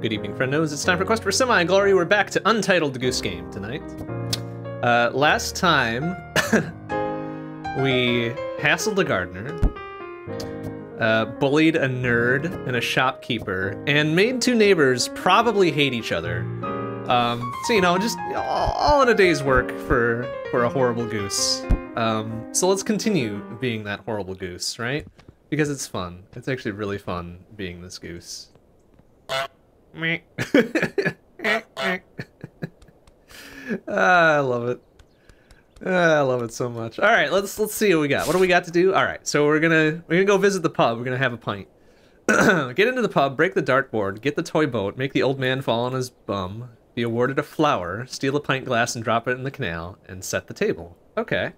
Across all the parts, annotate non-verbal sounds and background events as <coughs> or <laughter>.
Good evening, friendos. It's time for Quest for Semi Glory. We're back to Untitled Goose Game tonight. Uh, last time, <laughs> we hassled a gardener, uh, bullied a nerd and a shopkeeper, and made two neighbors probably hate each other. Um, so you know, just all, all in a day's work for for a horrible goose. Um, so let's continue being that horrible goose, right? Because it's fun. It's actually really fun being this goose. <laughs> Ah, I love it. Ah, I love it so much. All right, let's let's see what we got. What do we got to do? All right, so we're gonna we're gonna go visit the pub. We're gonna have a pint. <clears throat> get into the pub, break the dartboard, get the toy boat, make the old man fall on his bum, be awarded a flower, steal a pint glass and drop it in the canal, and set the table. Okay.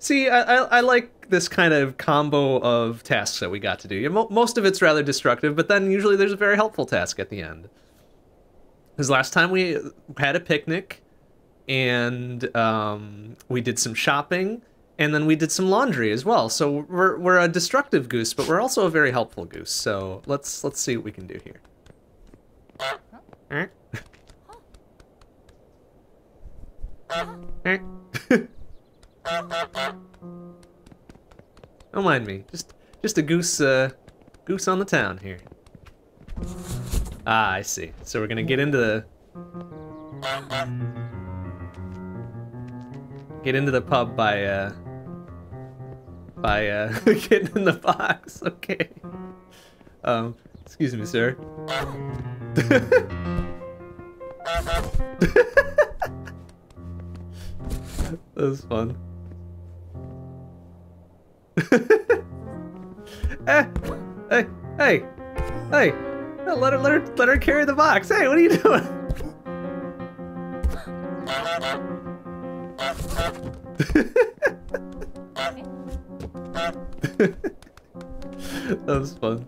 See, I, I, I like this kind of combo of tasks that we got to do. Most of it's rather destructive, but then usually there's a very helpful task at the end. Because last time we had a picnic, and um, we did some shopping, and then we did some laundry as well. So we're we're a destructive goose, but we're also a very helpful goose. So let's let's see what we can do here. <laughs> <laughs> <laughs> Don't mind me. Just just a goose uh goose on the town here. Ah, I see. So we're gonna get into the get into the pub by uh by uh <laughs> getting in the box. <laughs> Okay. Um, excuse me, sir. <laughs> that was fun. <laughs> eh, hey, hey, hey! Let her, let her, let her carry the box. Hey, what are you doing? <laughs> that was fun.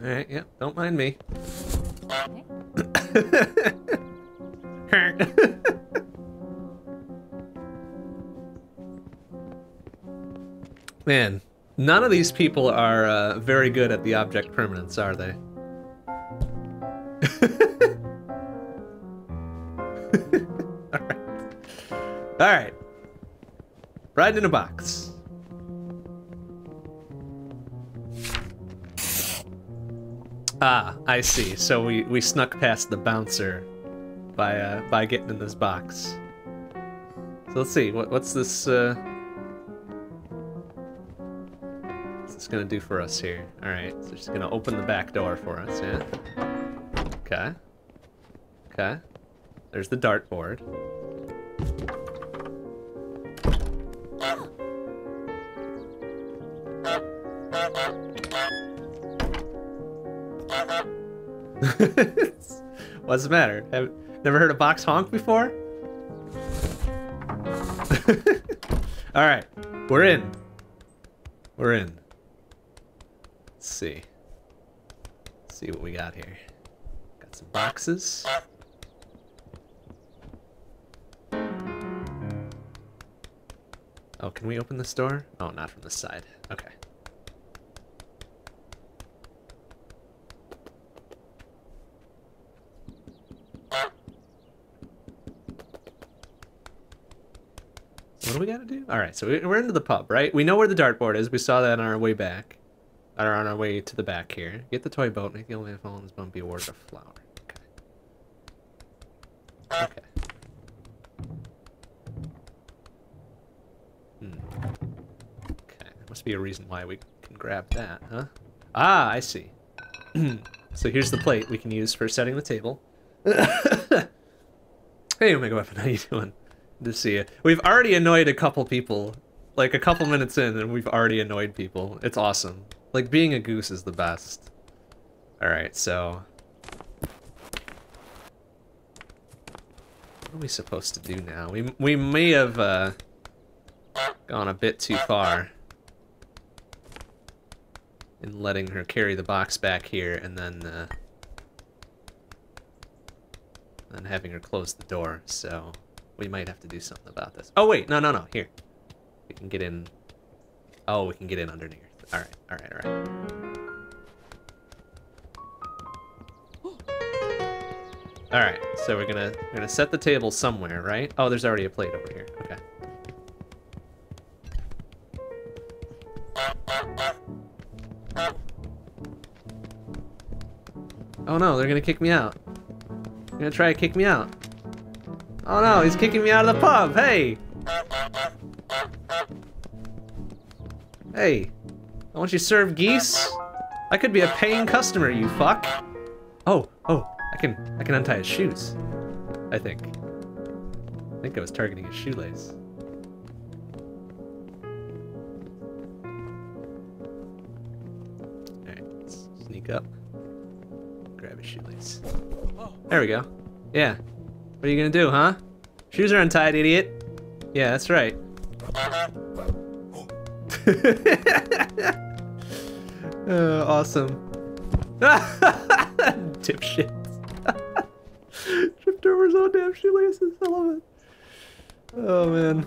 Alright, yeah, don't mind me. <laughs> Man, none of these people are uh, very good at the object permanence, are they? <laughs> Alright. Alright. Ride in a box. Ah, I see. So we, we snuck past the bouncer by uh, by getting in this box. So let's see, what what's this uh what's this gonna do for us here? Alright, so it's gonna open the back door for us, yeah. Okay. Okay. There's the dartboard. <laughs> What's the matter? Have never heard a box honk before? <laughs> All right, we're in. We're in. Let's see. Let's see what we got here. Got some boxes. Oh, can we open this door? Oh, not from this side. Okay. What do we gotta do? All right, so we- we're into the pub, right? We know where the dartboard is. We saw that on our way back, or on our way to the back here. Get the toy boat. Make the old man fall on his bum. Be awarded a flower. Okay. Okay. Hmm. Okay. Must be a reason why we can grab that, huh? Ah, I see. <clears throat> so here's the plate we can use for setting the table. <laughs> hey, Omega Weapon, how you doing? To see. We've already annoyed a couple people. Like a couple minutes in, and we've already annoyed people. It's awesome. Like being a goose is the best. All right, so what are we supposed to do now? We we may have uh, gone a bit too far in letting her carry the box back here, and then uh, and having her close the door, so we might have to do something about this. Oh, wait, no, no, no, here. We can get in... Oh, we can get in underneath. Alright, alright, alright. <gasps> Alright, so we're gonna we're gonna set the table somewhere, right? Oh, there's already a plate over here. Okay. Oh no, they're gonna kick me out. They're gonna try to kick me out. Oh no, he's kicking me out of the pub. Hey! Hey, I want you serve geese? I could be a paying customer, you fuck. Oh, oh, I can, I can untie his shoes. I think. I think I was targeting his shoelace. Alright, sneak up. Grab his shoelace. There we go. Yeah. What are you gonna do, huh? Shoes are untied, idiot. Yeah, that's right. <laughs> uh, awesome. <laughs> Dipshit. <laughs> Tripped over his own damn shoelaces. I love it. Oh man.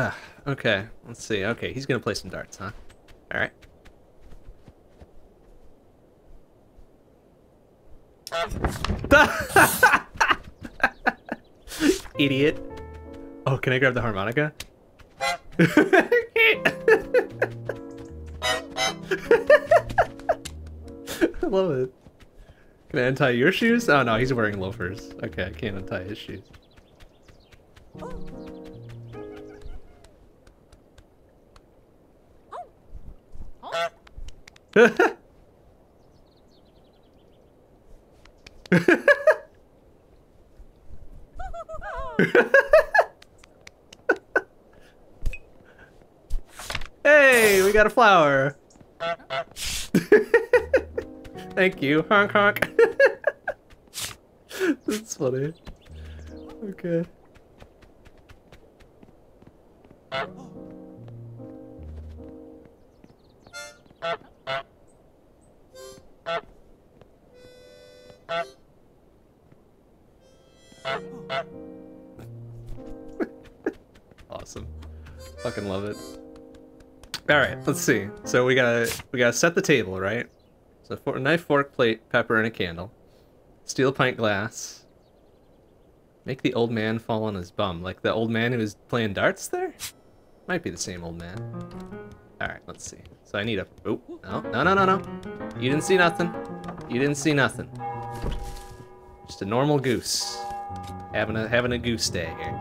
Ah, okay. Let's see. Okay, he's gonna play some darts, huh? All right. <laughs> Idiot. Oh, can I grab the harmonica? <laughs> I love it. Can I untie your shoes? Oh no, he's wearing loafers. Okay, I can't untie his shoes. Hey, we got a flower. Thank you, honk honk. <laughs> That's funny. Okay. <laughs> awesome. Fucking love it. All right, let's see. So we gotta we gotta set the table, right? So for knife, fork, plate, pepper, and a candle. Steel pint glass. Make the old man fall on his bum, like the old man who was playing darts there. Might be the same old man. All right, let's see. So I need a. Oh no no no no no! You didn't see nothing. You didn't see nothing. Just a normal goose. Having a having a goose day here.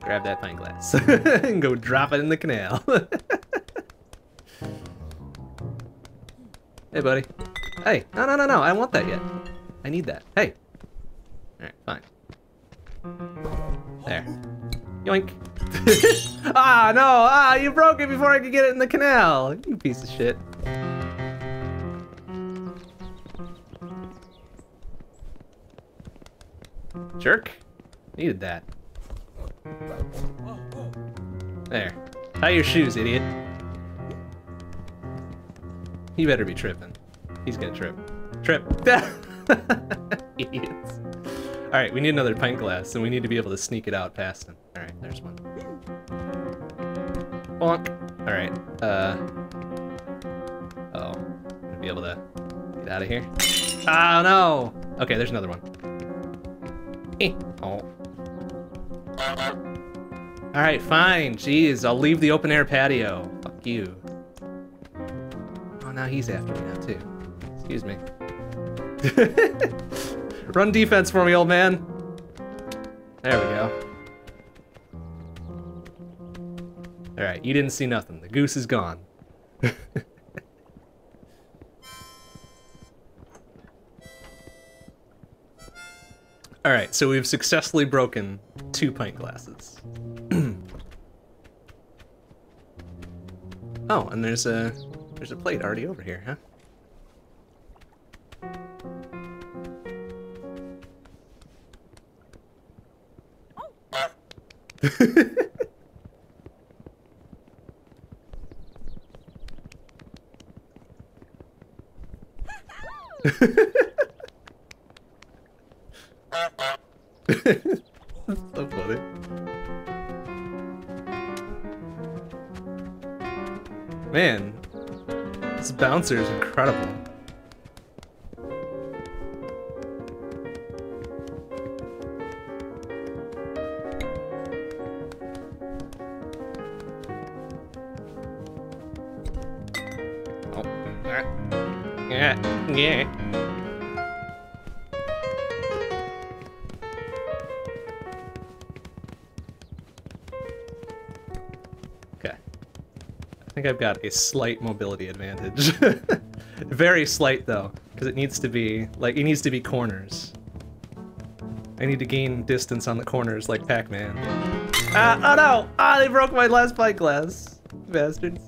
Grab that pint glass <laughs> and go drop it in the canal. <laughs> hey, buddy. Hey, no, no, no, no. I want that yet. I need that. Hey. All right, fine. There. Yoink. <laughs> ah, no. Ah, you broke it before I could get it in the canal. You piece of shit. Jerk. Needed that. There. Tie your shoes, idiot. He better be tripping. He's gonna trip. Trip. <laughs> Idiots. Alright, we need another pint glass, and we need to be able to sneak it out past him. Alright, there's one. Bonk. Alright, uh... Oh. Gonna be able to get out of here. Oh, no! Okay, there's another one. Oh. Alright, fine. Jeez, I'll leave the open air patio. Fuck you. Oh, now he's after me now, too. Excuse me. <laughs> Run defense for me, old man. There we go. Alright, you didn't see nothing. The goose is gone. <laughs> Alright, so we've successfully broken two pint glasses. <clears throat> oh, and there's a there's a plate already over here, huh? <laughs> <laughs> <laughs> so funny. Man, this bouncer is incredible. I've got a slight mobility advantage. <laughs> Very slight though, because it needs to be like it needs to be corners. I need to gain distance on the corners like Pac-Man. Ah, oh no! Ah, they broke my last pint glass. Bastards.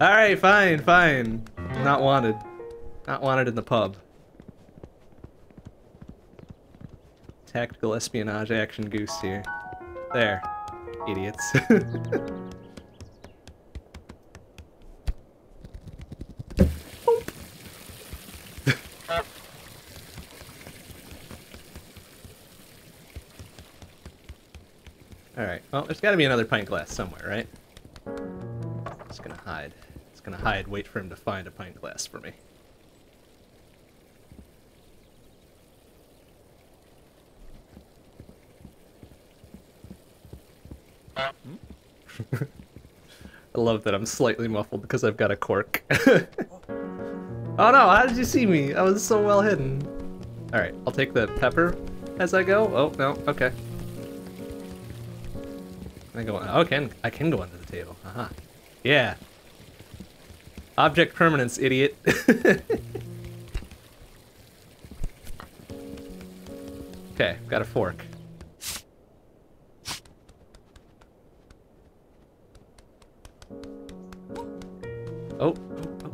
Alright, fine, fine. Not wanted. Not wanted in the pub. Tactical espionage action goose here. There. Idiots. <laughs> Alright, well, there's gotta be another pint glass somewhere, right? Just gonna hide. It's gonna hide, wait for him to find a pint glass for me. <laughs> I love that I'm slightly muffled because I've got a cork. <laughs> oh no, how did you see me? I was so well hidden. Alright, I'll take the pepper as I go. Oh, no, okay. I go. Oh, I can. I can go under the table. Uh huh. Yeah. Object permanence, idiot. <laughs> okay, got a fork. Oh. Oh,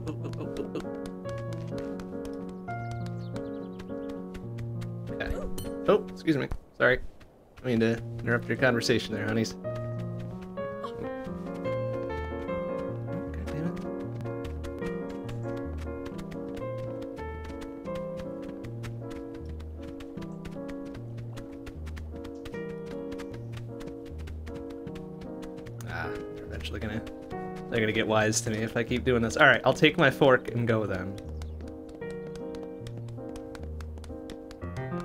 oh, oh. Oh, excuse me. Sorry. I mean to interrupt your conversation there, honeys. Wise to me if I keep doing this. Alright, I'll take my fork and go then.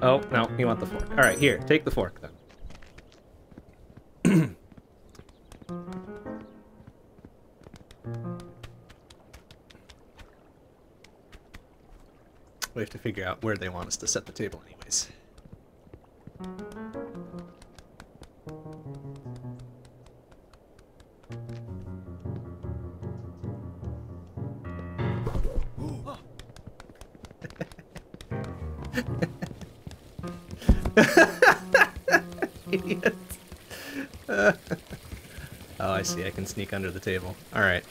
Oh, no, you want the fork. Alright, here, take the fork then. <clears throat> we have to figure out where they want us to set the table anyways. Idiot. <laughs> oh, I see. I can sneak under the table. All right.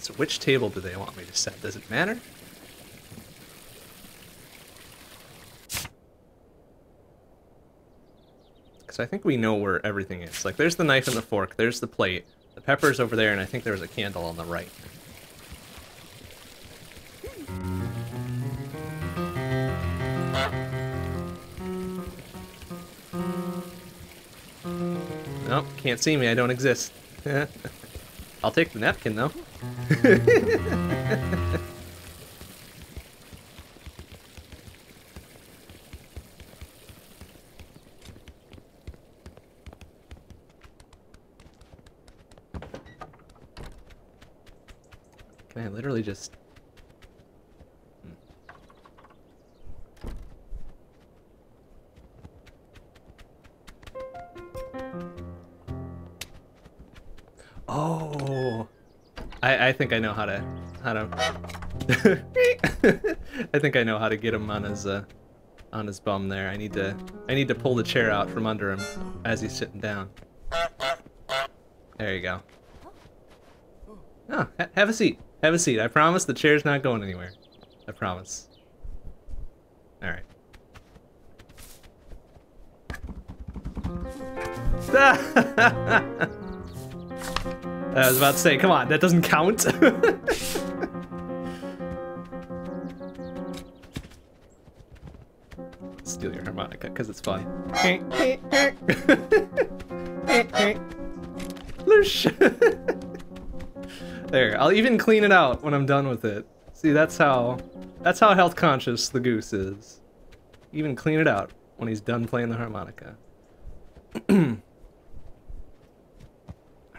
So which table do they want me to set? Does it matter? I think we know where everything is. Like, there's the knife and the fork, there's the plate, the pepper's over there, and I think there was a candle on the right. Nope, can't see me, I don't exist. <laughs> I'll take the napkin, though. <laughs> I think I know how to how to. <laughs> I think I know how to get him on his uh on his bum there. I need to I need to pull the chair out from under him as he's sitting down. There you go. Oh, ha have a seat. Have a seat. I promise the chair's not going anywhere. I promise. All right. <laughs> <laughs> I was about to say, come on, that doesn't count. <laughs> Steal your harmonica, because it's fun. <laughs> <laughs> there, I'll even clean it out when I'm done with it. See, that's how, that's how health conscious the goose is. Even clean it out when he's done playing the harmonica. <clears throat>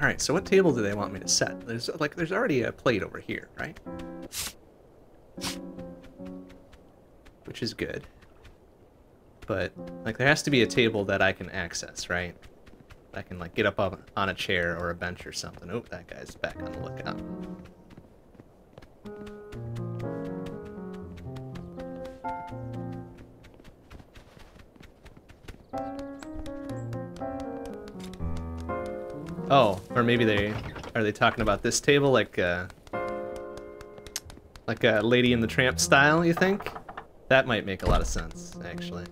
All right, so what table do they want me to set? There's like there's already a plate over here, right? Which is good. But like there has to be a table that I can access, right? I can like get up on, on a chair or a bench or something. Oh, that guy's back on the lookout. Oh, or maybe they are they talking about this table like uh like a Lady in the Tramp style, you think? That might make a lot of sense, actually.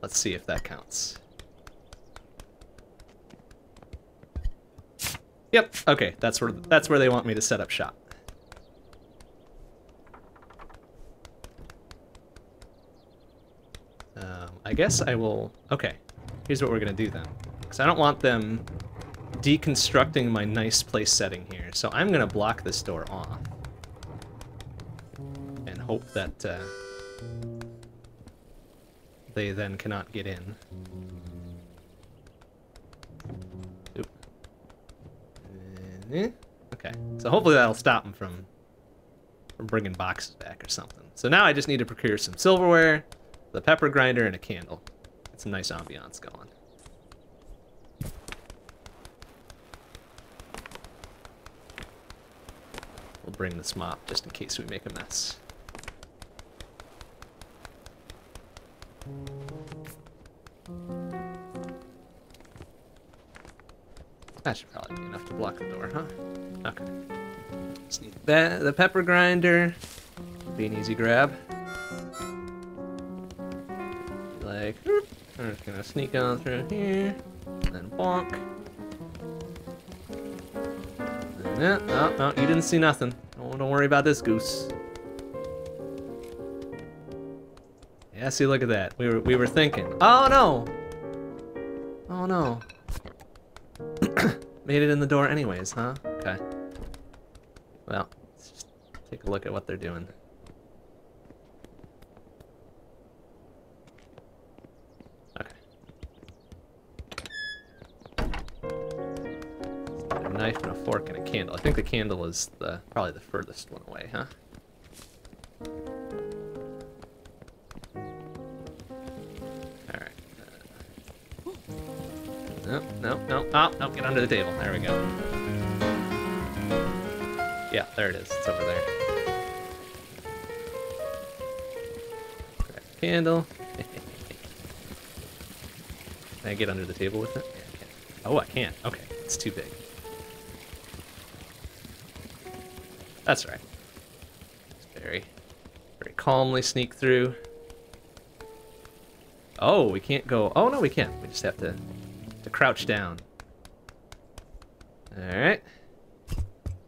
Let's see if that counts. Yep, okay, that's where that's where they want me to set up shop. Um, I guess I will... Okay, here's what we're gonna do then. Because I don't want them deconstructing my nice place setting here. So I'm going to block this door off. And hope that uh, they then cannot get in. Oop. Eh, okay, so hopefully that'll stop them from, from bringing boxes back or something. So now I just need to procure some silverware, the pepper grinder, and a candle. Get some nice ambiance going. We'll bring this mop just in case we make a mess. That should probably be enough to block the door, huh? Okay. Just need the, the pepper grinder. Be an easy grab. Like, I'm just gonna sneak on through here, and then bonk. Yeah, no, no, you didn't see nothing. Don't, don't worry about this goose. Yeah, see, look at that. We were we were thinking. Oh no! Oh no. <coughs> Made it in the door anyways, huh? Okay. Well, let's just take a look at what they're doing. Knife and a fork and a candle. I think the candle is the probably the furthest one away, huh? Alright. No, no, no. Oh, no, get under the table. There we go. Yeah, there it is. It's over there. Grab candle. <laughs> Can I get under the table with it? Oh, I can't. Okay, it's too big. That's right. Very, very calmly sneak through. Oh, we can't go. Oh no, we can't. We just have to to crouch down. All right.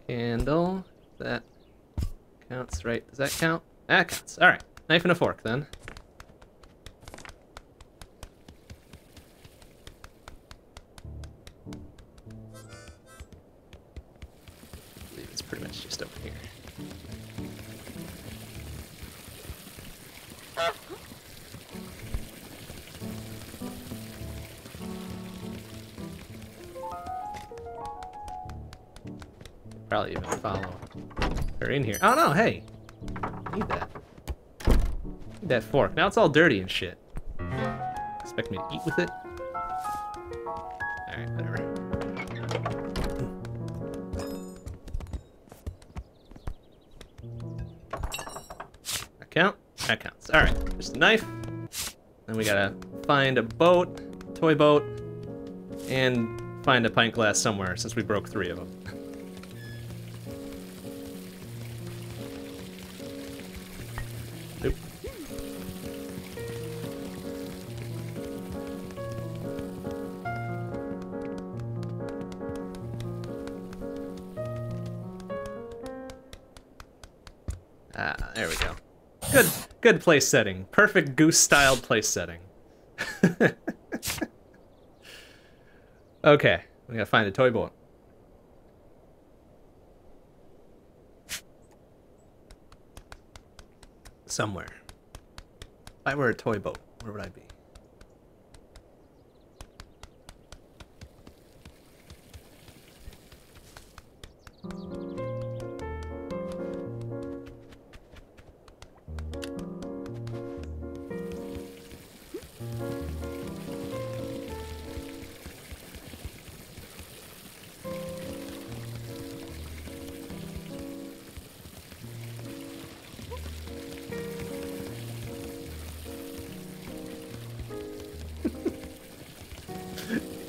Candle. That counts, right? Does that count? That counts. All right. Knife and a fork then. here. Oh no, hey. Need that. Need that fork. Now it's all dirty and shit. Expect me to eat with it? Alright, whatever. That count? That counts. Alright, just a knife. Then we gotta find a boat, toy boat, and find a pint glass somewhere since we broke three of them. Good, place setting. Perfect goose style place setting. <laughs> okay, we gotta find a toy boat. Somewhere. If I were a toy boat, where would I be?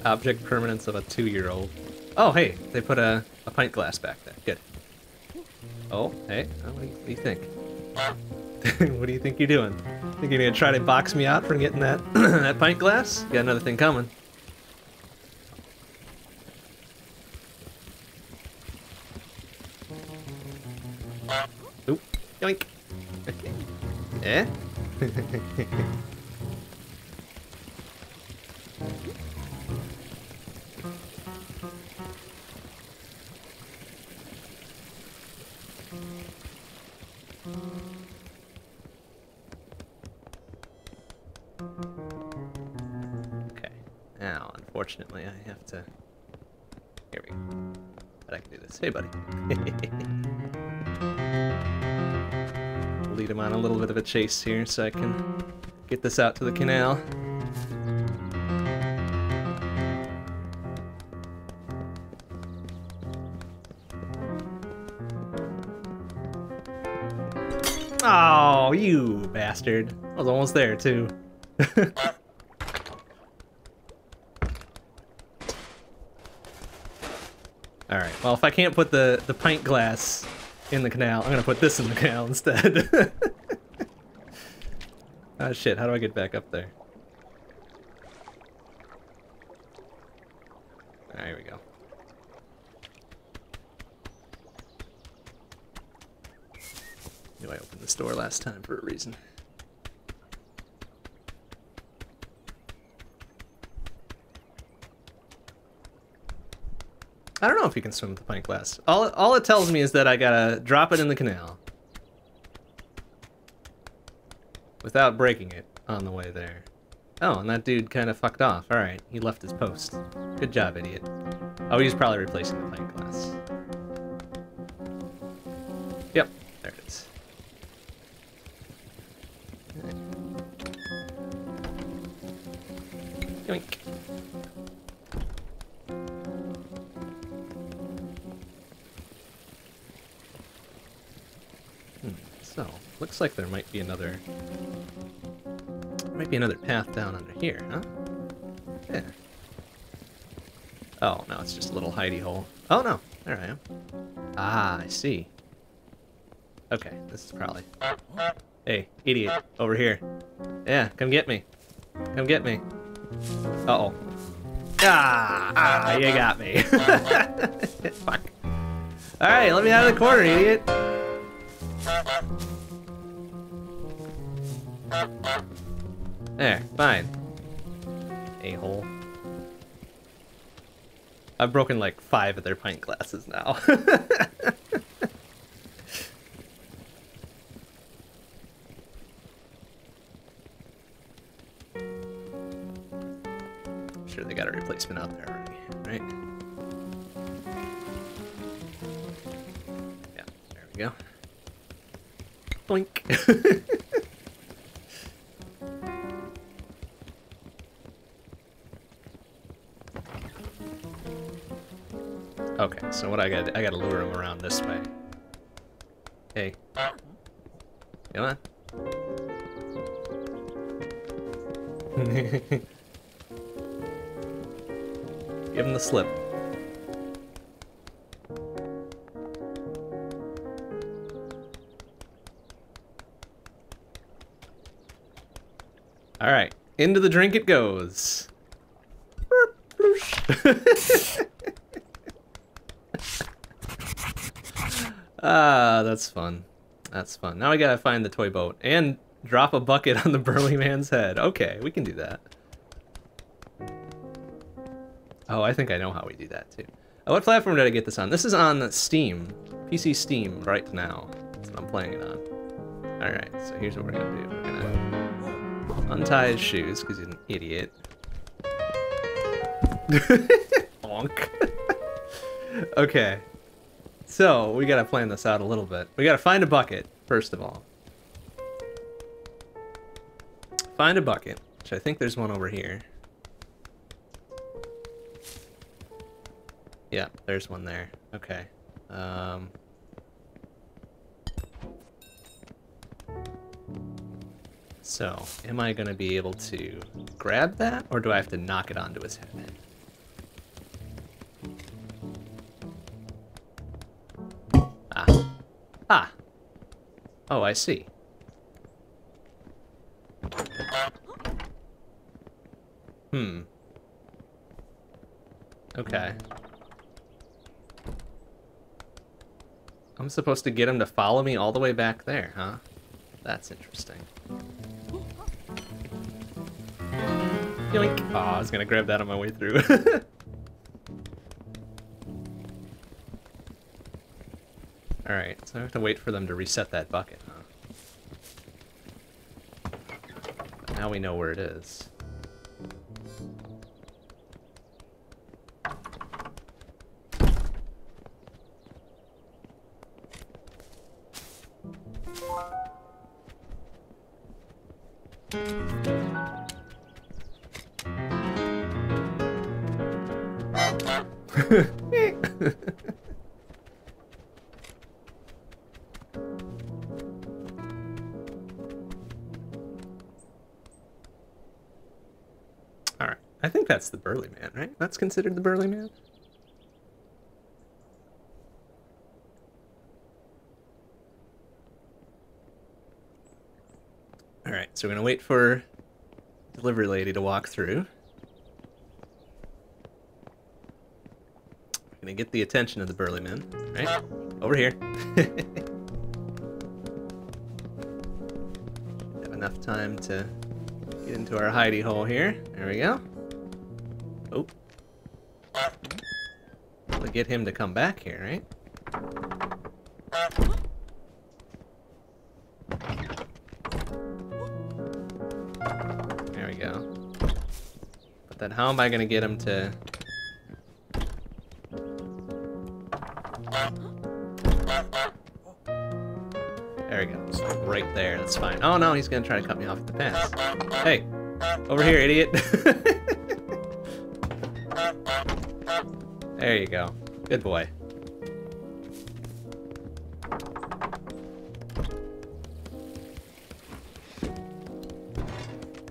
Object permanence of a two-year-old. Oh, hey, they put a, a pint glass back there. Good. Oh, hey, oh, what, do you, what do you think? <laughs> what do you think you're doing? Think you're gonna try to box me out for getting that <clears throat> that pint glass? Got another thing coming. Oop, yoink. <laughs> eh? <laughs> unfortunately, I have to. Here we go. But I can do this. Hey, buddy. <laughs> Lead him on a little bit of a chase here so I can get this out to the canal. Oh, you bastard. I was almost there, too. Alright, well, if I can't put the, the pint glass in the canal, I'm gonna put this in the canal instead. <laughs> Ah, shit, how do I get back up there? Ah, There we go. Knew I opened this door last time for a reason. I don't know if you can swim with the pint glass. All, all it tells me is that I gotta drop it in the canal. Without breaking it on the way there. Oh, and that dude kind of fucked off. Alright, he left his post. Good job, idiot. Oh, he's probably replacing the pint glass. Yep, there it is. Looks like there might be another... Might be another path down under here, huh? Yeah. Oh, no, it's just a little hidey hole. Oh, no, there I am. Ah, I see. Okay, this is probably... Hey, idiot, over here. Yeah, come get me. Come get me. Uh-oh. Ah, ah, you got me. <laughs> Fuck. Alright, let me out of the corner, idiot. There, fine. A-hole. I've broken like five of their pint glasses now. <laughs> into the drink it goes. <laughs> ah, that's fun. That's fun. Now we gotta find the toy boat and drop a bucket on the burly man's head. Okay, we can do that. Oh, I think I know how we do that too. Uh, what platform did I get this on? This is on Steam. PC Steam right now. That's what I'm playing it on. Alright, so here's what we're gonna do. We're gonna untie his shoes, because he's an idiot. <laughs> Bonk. <laughs> okay. So, we gotta plan this out a little bit. We gotta find a bucket, first of all. Find a bucket, which I think there's one over here. Yeah, there's one there. Okay. Um... So, am I going to be able to grab that, or do I have to knock it onto his head? Ah. Ah. Oh, I see. Hmm. Okay. I'm supposed to get him to follow me all the way back there, huh? That's interesting. Yoink! Oh, ah, I was gonna grab that on my way through. <laughs> Alright, so I have to wait for them to reset that bucket, huh? Now we know where it is. I think that's the burly man, right? That's considered the burly man? Alright, so we're gonna wait for delivery lady to walk through. We're gonna get the attention of the burly man, right? Over here. <laughs> Have enough time to get into our hidey hole here. There we go. Get him to come back here, right? There we go. But then how am I gonna get him to... There we go. Right there. That's fine. Oh no, he's gonna try to cut me off at the pass. Hey, over here, idiot. <laughs> there you go. Good boy.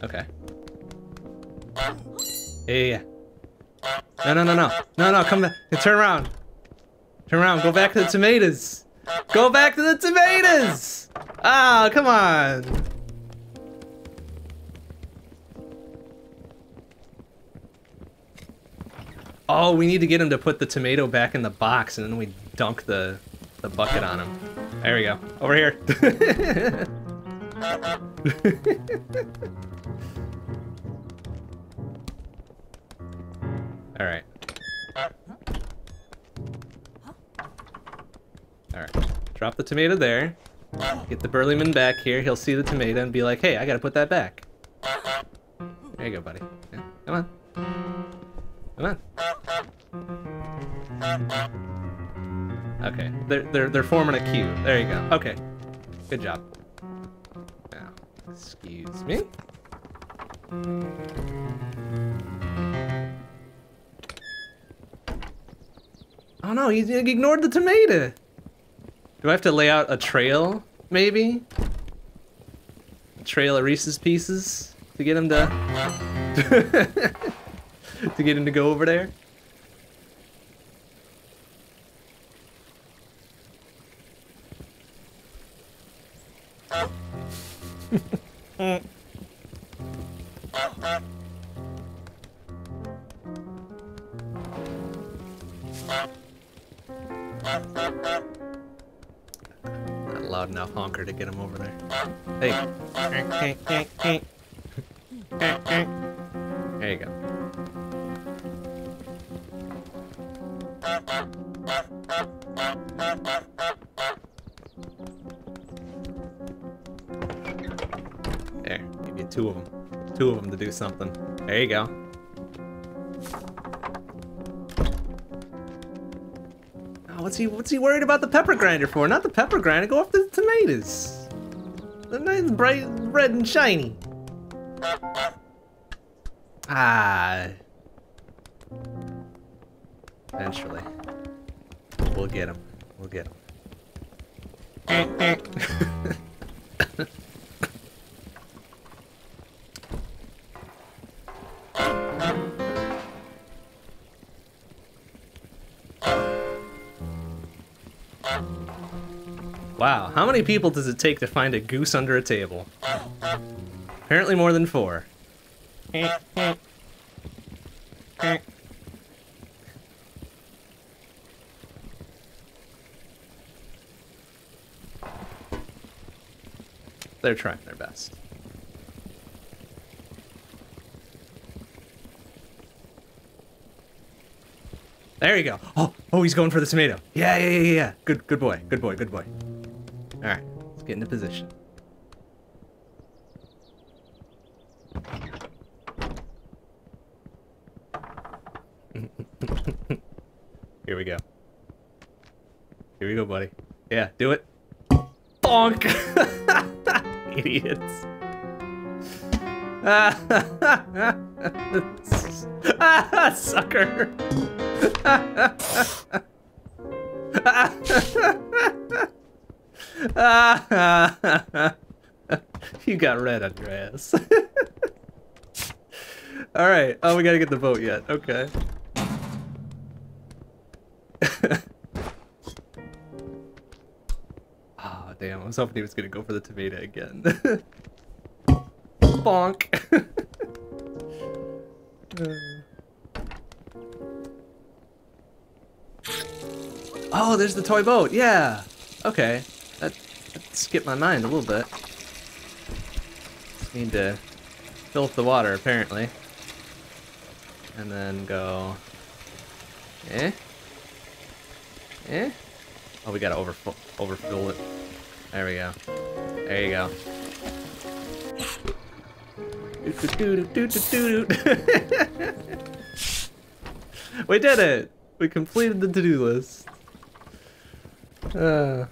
Okay. Yeah. No, no, no, no. No, no, come back. Turn around. Turn around. Go back to the tomatoes. Go back to the tomatoes! Ah, come on. Oh, we need to get him to put the tomato back in the box, and then we dunk the, the bucket on him. There we go. Over here. <laughs> Alright. Alright. Drop the tomato there. Get the Burlyman back here. He'll see the tomato and be like, hey, I gotta put that back. There you go, buddy. Yeah, come on. Come on. Okay, they're, they're, they're forming a queue. There you go. Okay. Good job. Now, excuse me. Oh no, he ignored the tomato. Do I have to lay out a trail, maybe? A trail of Reese's Pieces to get him to <laughs> to get him to go over there. Not loud enough honker to get him over there. Hey. There you go. You two of them. Two of them to do something. There you go. Oh, what's he what's he worried about the pepper grinder for? Not the pepper grinder, go after the tomatoes. They're nice bright red and shiny. Ah. Eventually. We'll get him. We'll get him. <laughs> Wow, how many people does it take to find a goose under a table? Apparently more than four. They're trying their best. There you go. Oh, oh, he's going for the tomato. Yeah, yeah, yeah, yeah. Good, good boy. Good boy. Good boy. All right, let's get into position. <laughs> Here we go. Here we go, buddy. Yeah, do it. Bonk! <laughs> Idiots. <laughs> Sucker. <laughs> you got red on your ass. <laughs> All right. Oh, we gotta get the boat yet. Okay. oh, <laughs> damn. I was hoping he was gonna go for the tomato again. Bonk. oh, there's the toy boat. Yeah. Okay. Skipped my mind a little bit. Need to fill up the water, apparently. And then go... Eh? Eh? Oh, we gotta overfill, overfill it. There we go. There you go. <laughs> we did it! We completed the to-do list. Uh.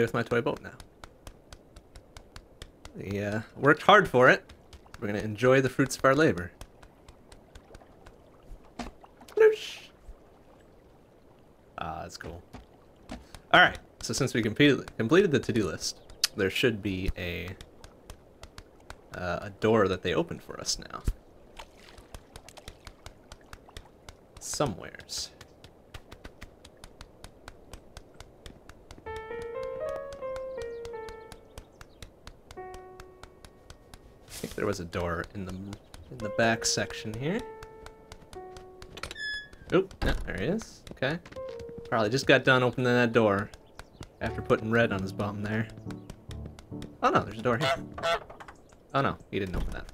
Play with my toy boat now. Yeah, worked hard for it. We're gonna enjoy the fruits of our labor. Whoosh. Ah, that's cool. All right, so since we completed completed the to-do list, there should be a uh, a door that they opened for us now. Somewheres. Think there was a door in the in the back section here. Yeah, there he is. Okay. Probably just got done opening that door after putting red on his bum there. Oh no, there's a door here. Oh no, he didn't open that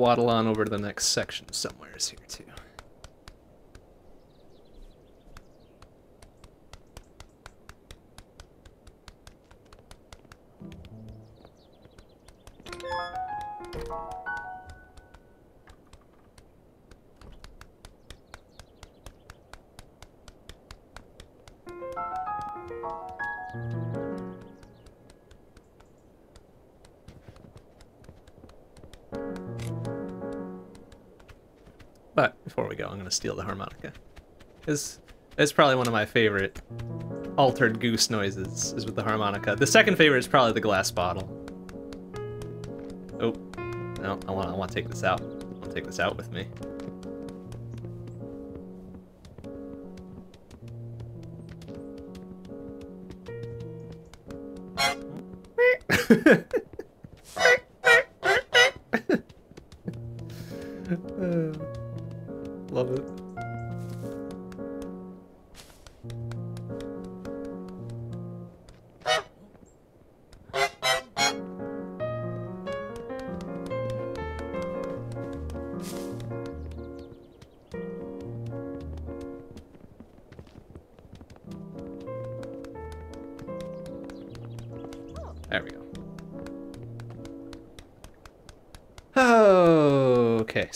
waddle on over to the next section somewheres here too. Gonna steal the harmonica. It's, it's probably one of my favorite altered goose noises, is with the harmonica. The second favorite is probably the glass bottle. Oh, no, I want I want to take this out. I want to take this out with me.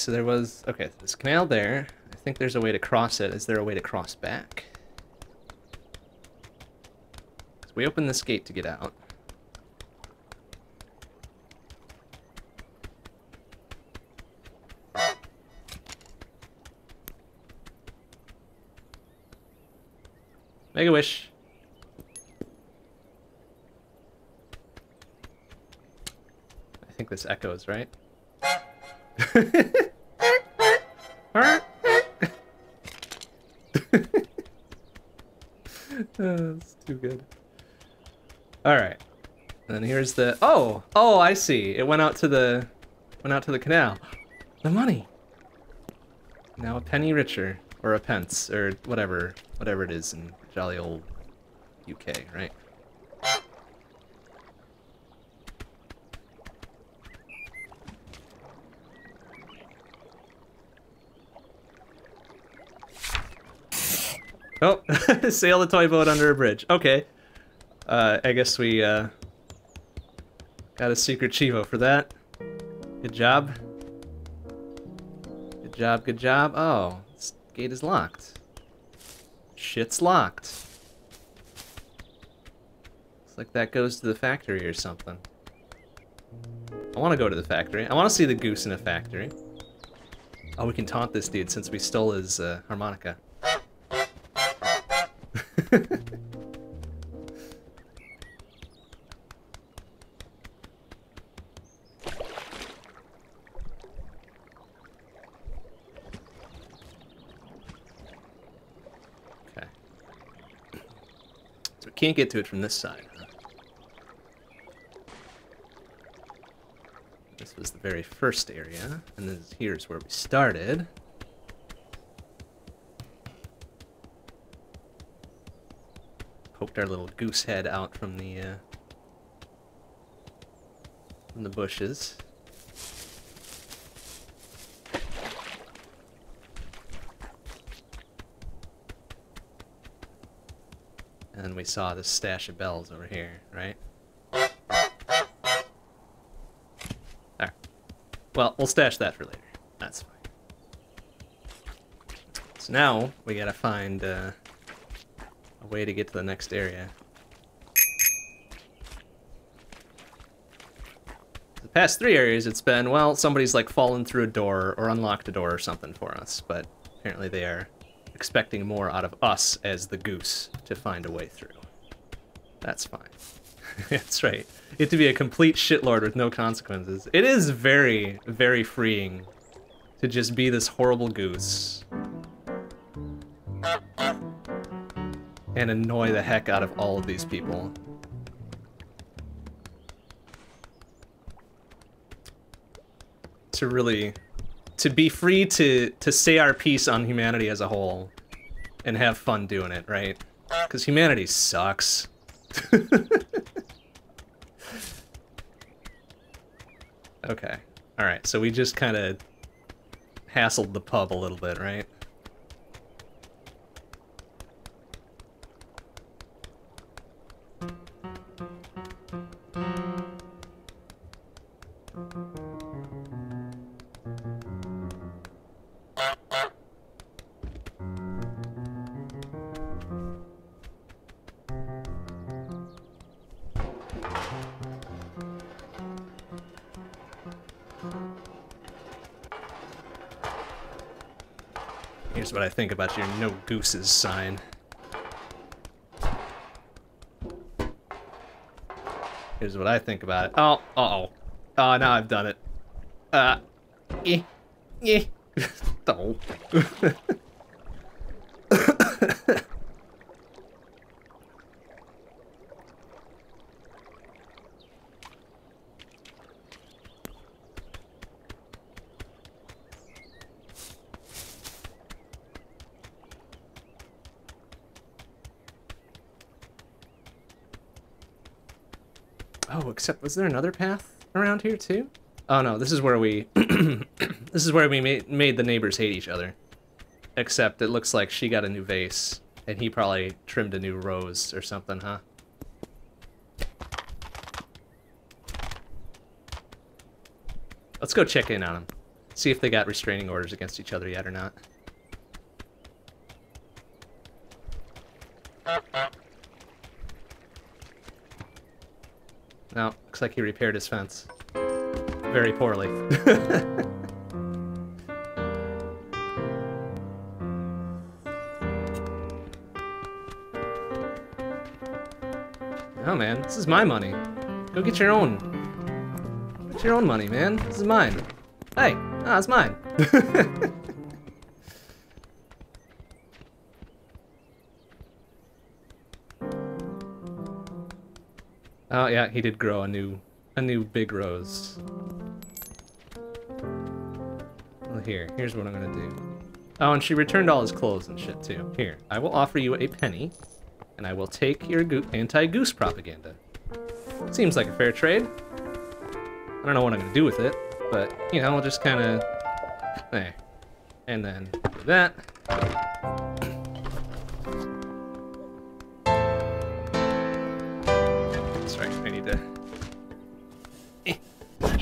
So there was okay. This canal there. I think there's a way to cross it. Is there a way to cross back? So we open this gate to get out. Make a wish. I think this echoes, right? <laughs> Oh, that's too good. All right. And here's the Oh, oh, I see. It went out to the went out to the canal. The money. Now a penny richer or a pence or whatever, whatever it is in jolly old UK, right? Oh, <laughs> sail the toy boat under a bridge. Okay. Uh, I guess we, uh, got a secret cheevo for that. Good job. Good job, good job. Oh, this gate is locked. Shit's locked. Looks like that goes to the factory or something. I want to go to the factory. I want to see the goose in a factory. Oh, we can taunt this dude since we stole his uh, harmonica. Okay. So we can't get to it from this side. Huh? This was the very first area, and then here's where we started. Poked our little goose head out from the uh, from the bushes. And then we saw this stash of bells over here, right? There. Well, we'll stash that for later. That's fine. So now we gotta find uh, way to get to the next area. The past three areas, it's been, well, somebody's like fallen through a door or unlocked a door or something for us, but apparently they are expecting more out of us as the goose to find a way through. That's fine. <laughs> That's right. You get to be a complete shitlord with no consequences. It is very, very freeing to just be this horrible goose and annoy the heck out of all of these people. To really, to be free to, to say our piece on humanity as a whole and have fun doing it, right? Because humanity sucks. <laughs> Okay. All right. So we just kind of hassled the pub a little bit, right? Think about your no gooses sign. Here's what I think about it. Oh, uh oh. Oh, now I've done it. Uh, eh, eh. <laughs> oh. <laughs> Oh, except was there another path around here too? Oh no, this is where we <coughs> this is where we made made the neighbors hate each other. Except it looks like she got a new vase and he probably trimmed a new rose or something, huh? Let's go check in on them. See if they got restraining orders against each other yet or not. No, looks like he repaired his fence. Very poorly. <laughs> oh man, this is my money. Go get your own. Get your own money, man. This is mine. Hey, ah, it's mine. <laughs> yeah, he did grow a new, a new big rose. Well, here, here's what I'm gonna do. Oh, and she returned all his clothes and shit too. Here, I will offer you a penny, and I will take your go anti-goose propaganda. Seems like a fair trade. I don't know what I'm gonna do with it, but you know, I'll just kind of there, and then that.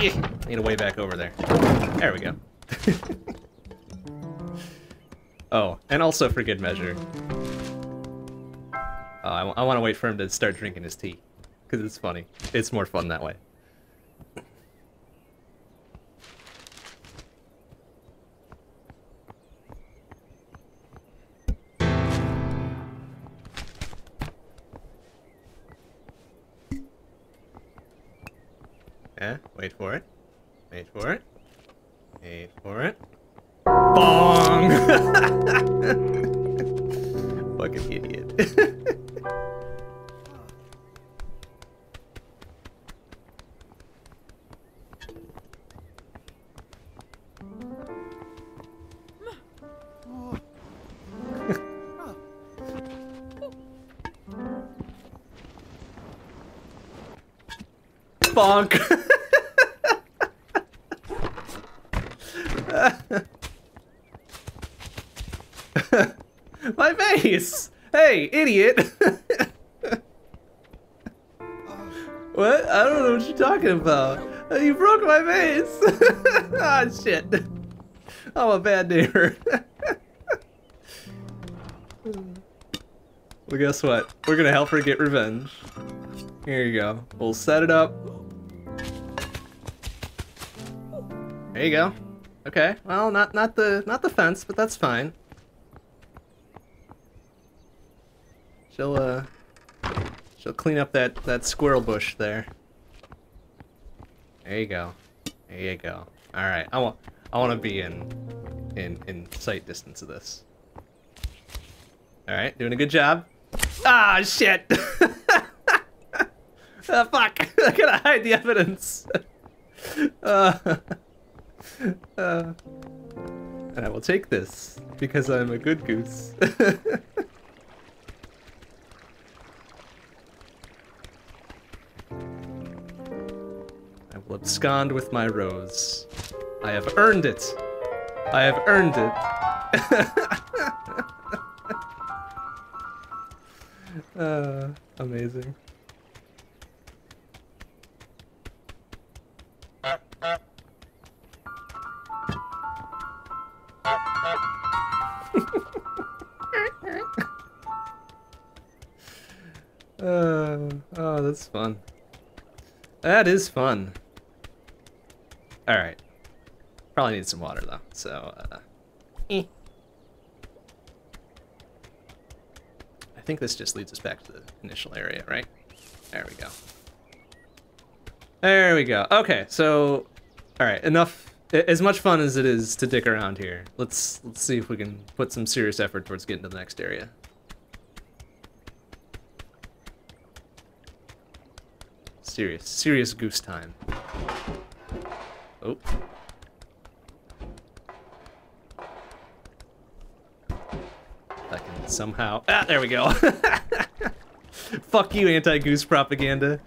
<laughs> Need a way back over there. There we go. <laughs> oh, and also for good measure. Oh, I, want to wait for him to start drinking his tea. Because it's funny. It's more fun that way. Bonk! My face! Hey, idiot! what? I don't know what you're talking about. You broke my face! <laughs> Ah, shit. I'm a bad neighbor. well, guess what? We're gonna help her get revenge. Here you go. We'll set it up. There you go. Okay. Well, not not the not the fence, but that's fine. She'll uh she'll clean up that that squirrel bush there. There you go. There you go. All right. I want I want to be in in in sight distance of this. All right, doing a good job. Ah, shit. <laughs> Ah, fuck! <laughs> I gotta hide the evidence. <laughs> uh, <laughs> uh, and I will take this because I'm a good goose. <laughs> I will abscond with my rose. I have earned it. I have earned it. <laughs> uh, amazing. Uh, oh, that's fun. That is fun. Alright. Probably need some water, though, so, uh... Eh. I think this just leads us back to the initial area, right? There we go. There we go. Okay, so... Alright, enough... As much fun as it is to dick around here, let's let's see if we can put some serious effort towards getting to the next area. Serious, serious goose time. Oh. I can somehow... Ah, there we go. <laughs> Fuck you, anti-goose propaganda.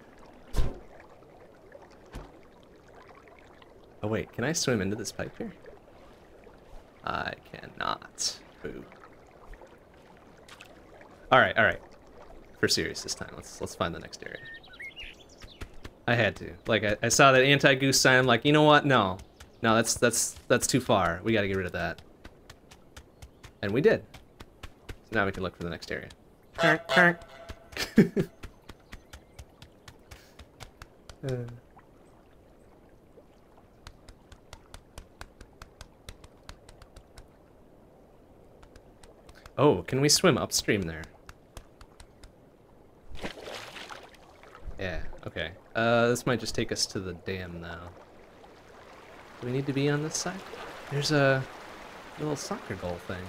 Oh wait, can I swim into this pipe here? I cannot. Boo. Alright, alright. For serious this time. Let's let's find the next area. I had to. Like I, I saw that anti-goose sign. I'm like, you know what? No, no, that's that's that's too far. We got to get rid of that. And we did. So now we can look for the next area. uh. <laughs> Oh, can we swim upstream there? Yeah, okay. Uh, this might just take us to the dam now. Do we need to be on this side? There's a little soccer goal thing.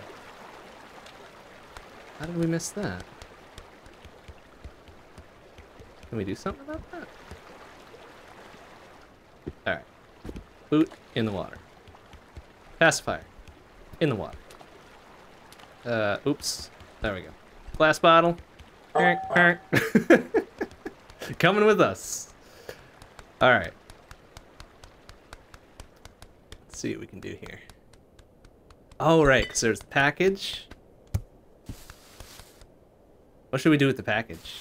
How did we miss that? Can we do something about that? Alright. Boot in the water. Pacifier. In the water. Uh, oops. There we go. Glass bottle. <laughs> Coming with us. All right. Let's see what we can do here. Oh, right, because there's the package. What should we do with the package?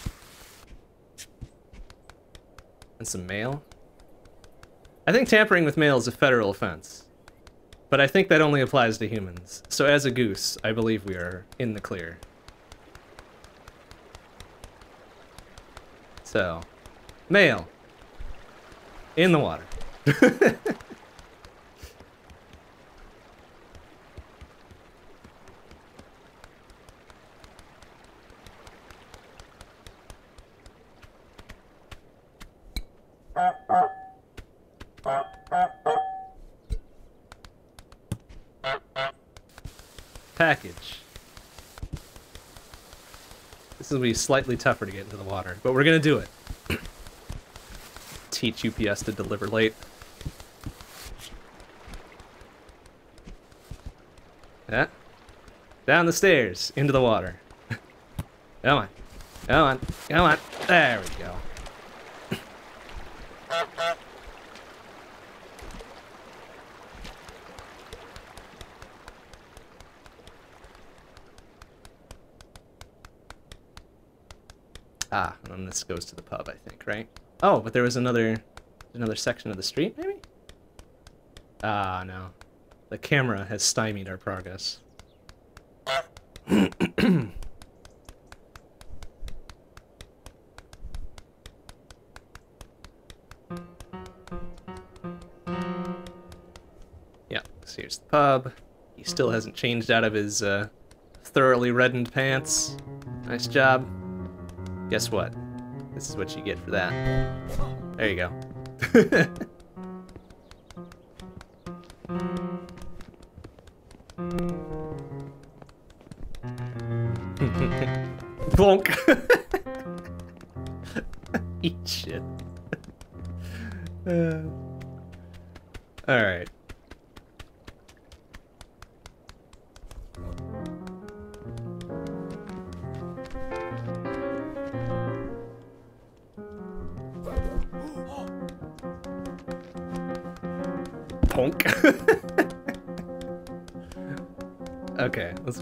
And some mail? I think tampering with mail is a federal offense. But I think that only applies to humans. So as a goose, I believe we are in the clear. So, mail In the water. <laughs> slightly tougher to get into the water, but we're gonna do it. <clears throat> Teach UPS to deliver late. Yeah. Down the stairs, into the water. <laughs> come on. Come on. Come on. There we go. Ah, this goes to the pub, I think, right? Oh, but there was another another section of the street, maybe? Ah, no. The camera has stymied our progress. <coughs> yeah, so here's the pub. He still hasn't changed out of his uh, thoroughly reddened pants. Nice job. Guess what? This is what you get for that. There you go. <laughs>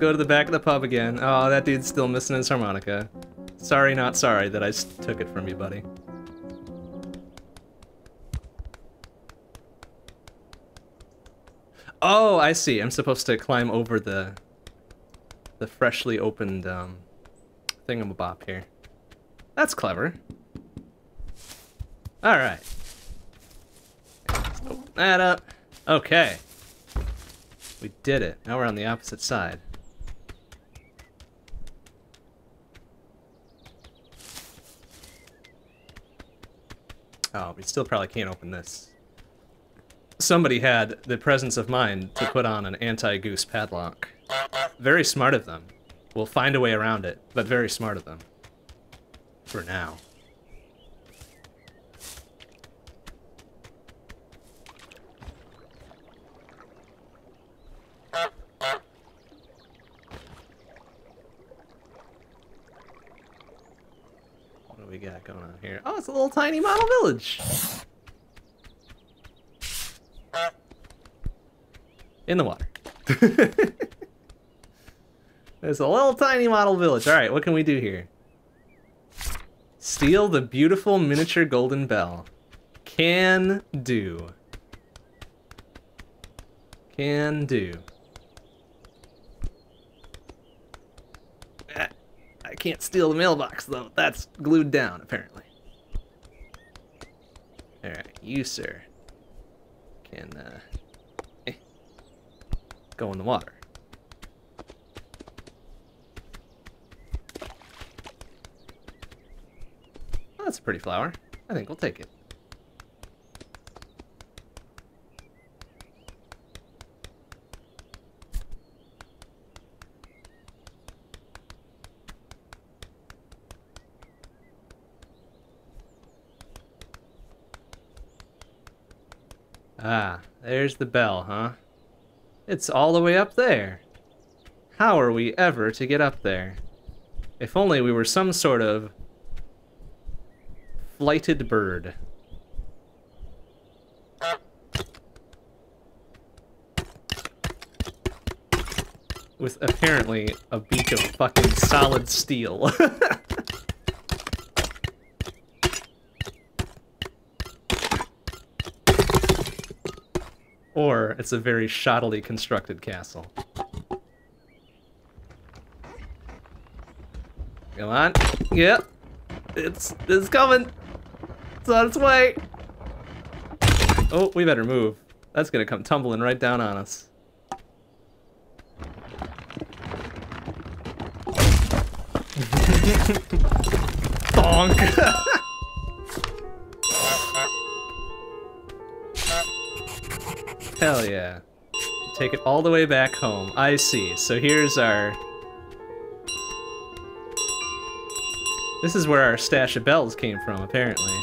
go to the back of the pub again. Oh, that dude's still missing his harmonica. Sorry, not sorry that I took it from you, buddy. Oh, I see. I'm supposed to climb over the the freshly opened um, thingamabop here. That's clever. All right. Open that up. Okay. We did it. Now we're on the opposite side. Um, oh, we still probably can't open this. Somebody had the presence of mind to put on an anti-goose padlock. Very smart of them. We'll find a way around it, but very smart of them. For now. What do we got going on here? Oh, it's a little tiny model village. In the water. <laughs> It's a little tiny model village. All right, what can we do here? Steal the beautiful miniature golden bell. Can do. Can do. I can't steal the mailbox though. That's glued down apparently. All right, you sir can uh, eh, go in the water. Oh, that's a pretty flower. I think we'll take it. Ah, there's the bell, huh? It's all the way up there. How are we ever to get up there? If only we were some sort of flighted bird. With apparently a beak of fucking solid steel. <laughs> or it's a very shoddily constructed castle. Come on. Yep. It's it's coming. It's on its way. Oh, we better move. That's gonna come tumbling right down on us. <laughs> Bonk. <laughs> Hell yeah. Take it all the way back home. I see. So here's our... This is where our stash of bells came from, apparently.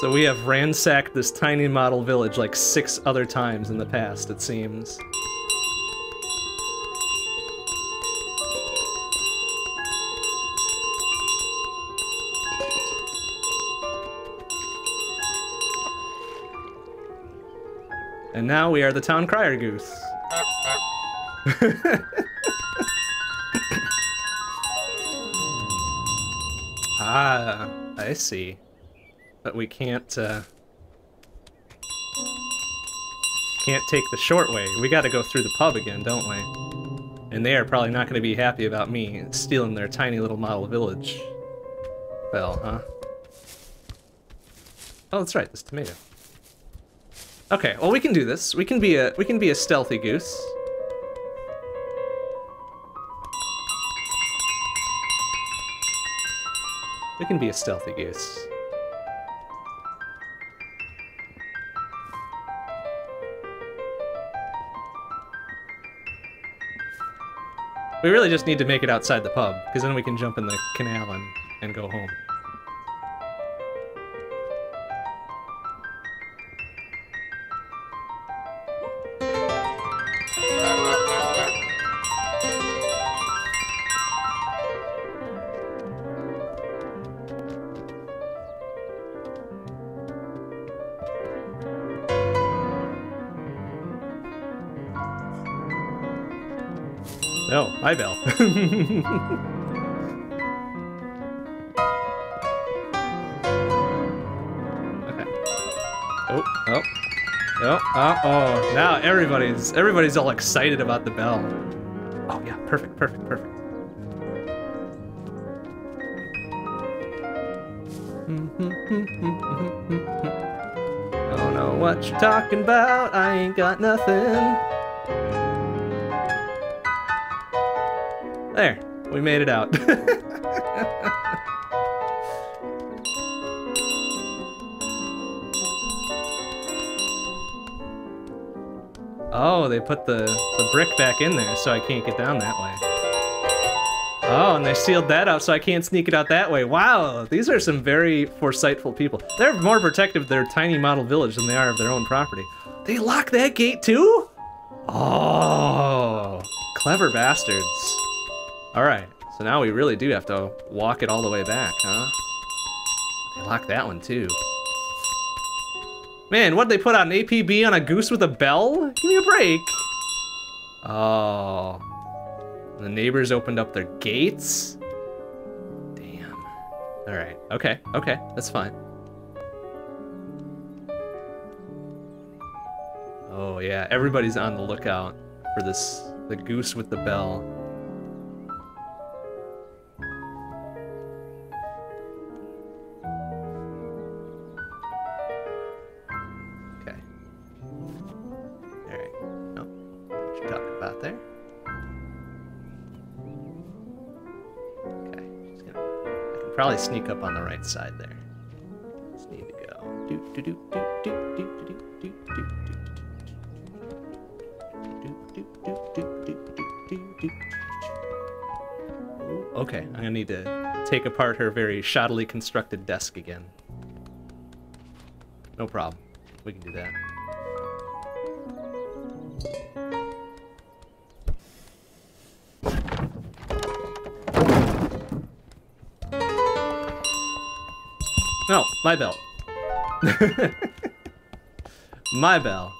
So we have ransacked this tiny model village like six other times in the past, it seems. And now we are the town crier goose. <laughs> ah, I see. But we can't, uh... Can't take the short way. We gotta go through the pub again, don't we? And they are probably not gonna be happy about me stealing their tiny little model village. Bell, huh? Oh, that's right, this tomato. Okay, well we can do this. We can be a we can be a stealthy goose. We can be a stealthy goose. We really just need to make it outside the pub, because then we can jump in the canal and, and go home. Okay. Oh, oh. Oh, oh, oh. Now everybody's everybody's all excited about the bell. Oh yeah, perfect, perfect, perfect. <laughs> Don't know what you're talking about. I ain't got nothing. There, we made it out. <laughs> oh, they put the, the brick back in there so I can't get down that way. Oh, and they sealed that out so I can't sneak it out that way. Wow, these are some very foresightful people. They're more protective of their tiny model village than they are of their own property. They lock that gate too? Oh, clever bastards. All right, so now we really do have to walk it all the way back, huh? They lock that one too. Man, what'd they put on APB on a goose with a bell? Give me a break. Oh. The neighbors opened up their gates? Damn. Alright, okay, okay, that's fine. Oh yeah, everybody's on the lookout for this, the goose with the bell. Probably sneak up on the right side there. Just need to go. Okay, I'm gonna need to take apart her very shoddily constructed desk again. No problem. We can do that. My bell. my bell.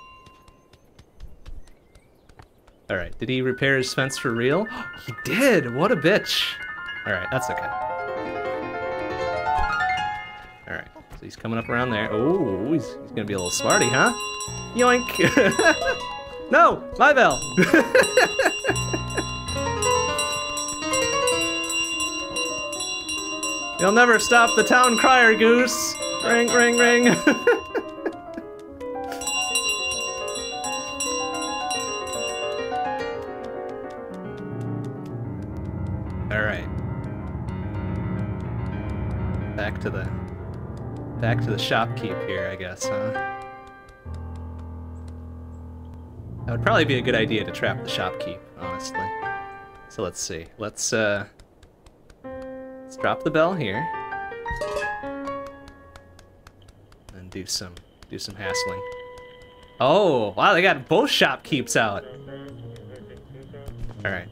Alright, did he repair his fence for real? <gasps> he did! What a bitch! Alright, that's okay. Alright, so he's coming up around there. Oh, he's, he's gonna be a little smarty, huh? Yoink! <laughs> no! My bell! <laughs> You'll never stop the town crier, Goose! Ring, ring, ring! <laughs> Alright. Back to the... Back to the shopkeep here, I guess, huh? That would probably be a good idea to trap the shopkeep, honestly. So let's see. Let's, uh... Let's drop the bell here. And do some, do some hassling. Oh, wow, they got both shopkeeps out. Alright.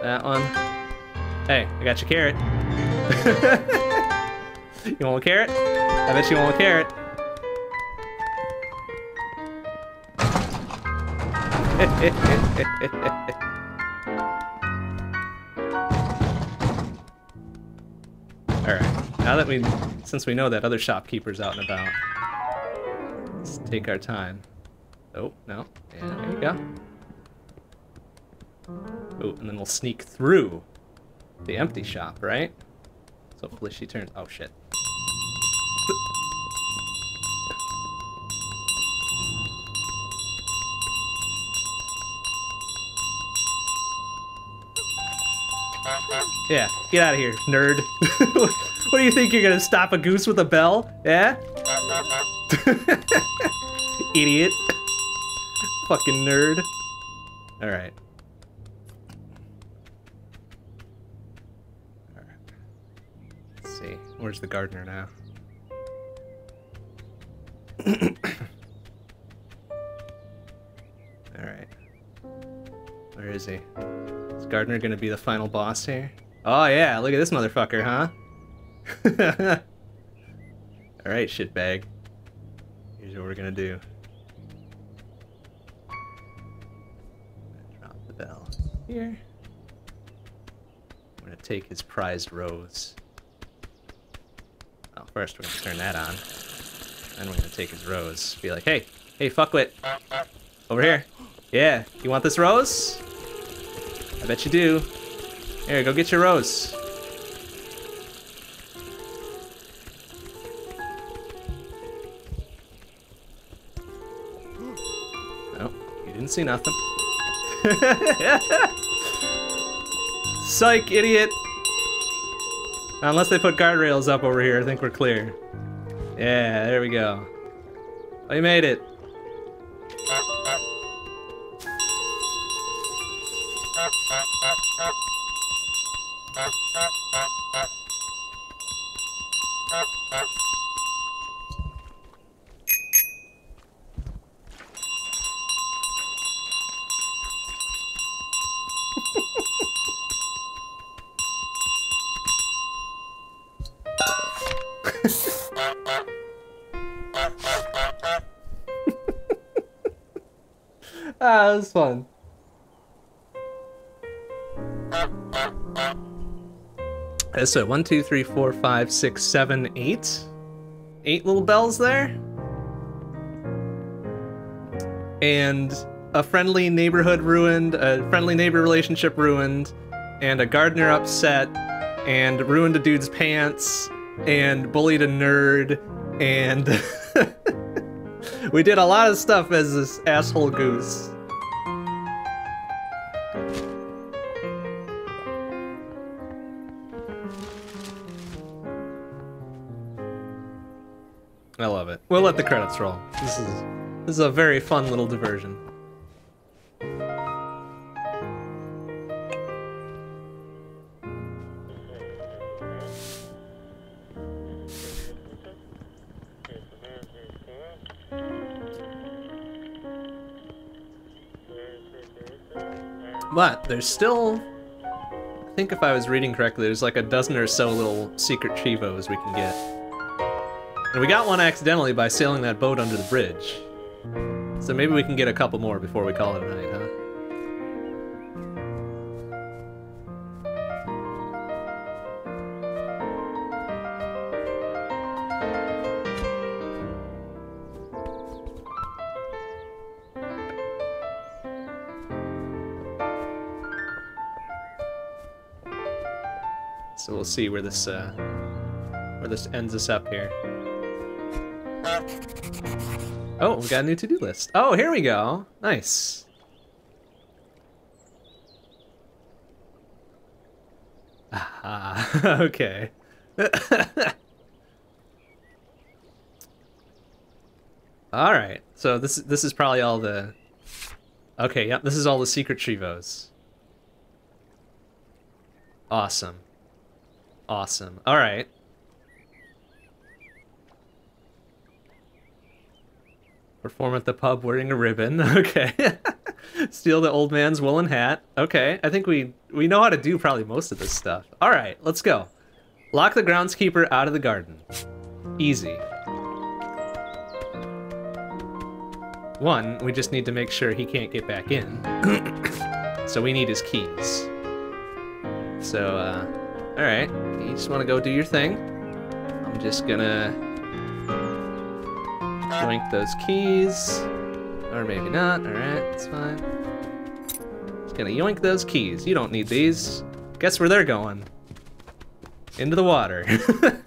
That one. Hey, I got your carrot. <laughs> you want a carrot? I bet you want a carrot. <laughs> now that we, since we know that other shopkeeper's out and about, let's take our time. Oh, no, yeah, there you go. Oh, and then we'll sneak through the empty shop, right? So hopefully she turns, oh shit. Yeah, get out of here, nerd. <laughs> what do you think you're gonna stop a goose with a bell? Yeah? <laughs> Idiot. Fucking nerd. Alright. Let's see. Where's the gardener now? <coughs> Alright. Where is he? Is Gardner gonna be the final boss here? Oh yeah, look at this motherfucker, huh? <laughs> Alright, shitbag. Here's what we're gonna do. Drop the bell here. I'm gonna take his prized rose. Oh, first we're gonna turn that on. Then we're gonna take his rose. Be like, hey, hey, fuckwit. Over here. Yeah, you want this rose? I bet you do. Here, go get your rose. Nope, you didn't see nothing. <laughs> Psych, idiot! Unless they put guardrails up over here, I think we're clear. Yeah, there we go. Oh, you made it. Uh, So one, two, three, four, five, six, seven, eight. Eight little bells there. And a friendly neighborhood ruined, a friendly neighbor relationship ruined, and a gardener upset, and ruined a dude's pants, and bullied a nerd, and <laughs> we did a lot of stuff as this asshole goose. We'll let the credits roll. This is this is a very fun little diversion. But there's still I think if I was reading correctly, there's like a dozen or so little secret cheevos we can get. And we got one accidentally by sailing that boat under the bridge. So maybe we can get a couple more before we call it a night, huh? So we'll see where this uh, where this ends us up here. Oh, we got a new to-do list. Oh, here we go. Nice. Ah, <laughs> okay. <laughs> all right. So this this is probably all the. Okay, yep. This is all the secret Cheevos. Awesome. Awesome. All right. Perform at the pub wearing a ribbon. <laughs> Okay. <laughs> Steal the old man's woolen hat. Okay. I think we we know how to do probably most of this stuff. All right, let's go. Lock the groundskeeper out of the garden. Easy. One, we just need to make sure he can't get back in. <coughs> so we need his keys. So, uh, all right. You just want to go do your thing. I'm just gonna yoink those keys. Or maybe not. Alright, it's fine. Just gonna yoink those keys. You don't need these. Guess where they're going? Into the water. <laughs>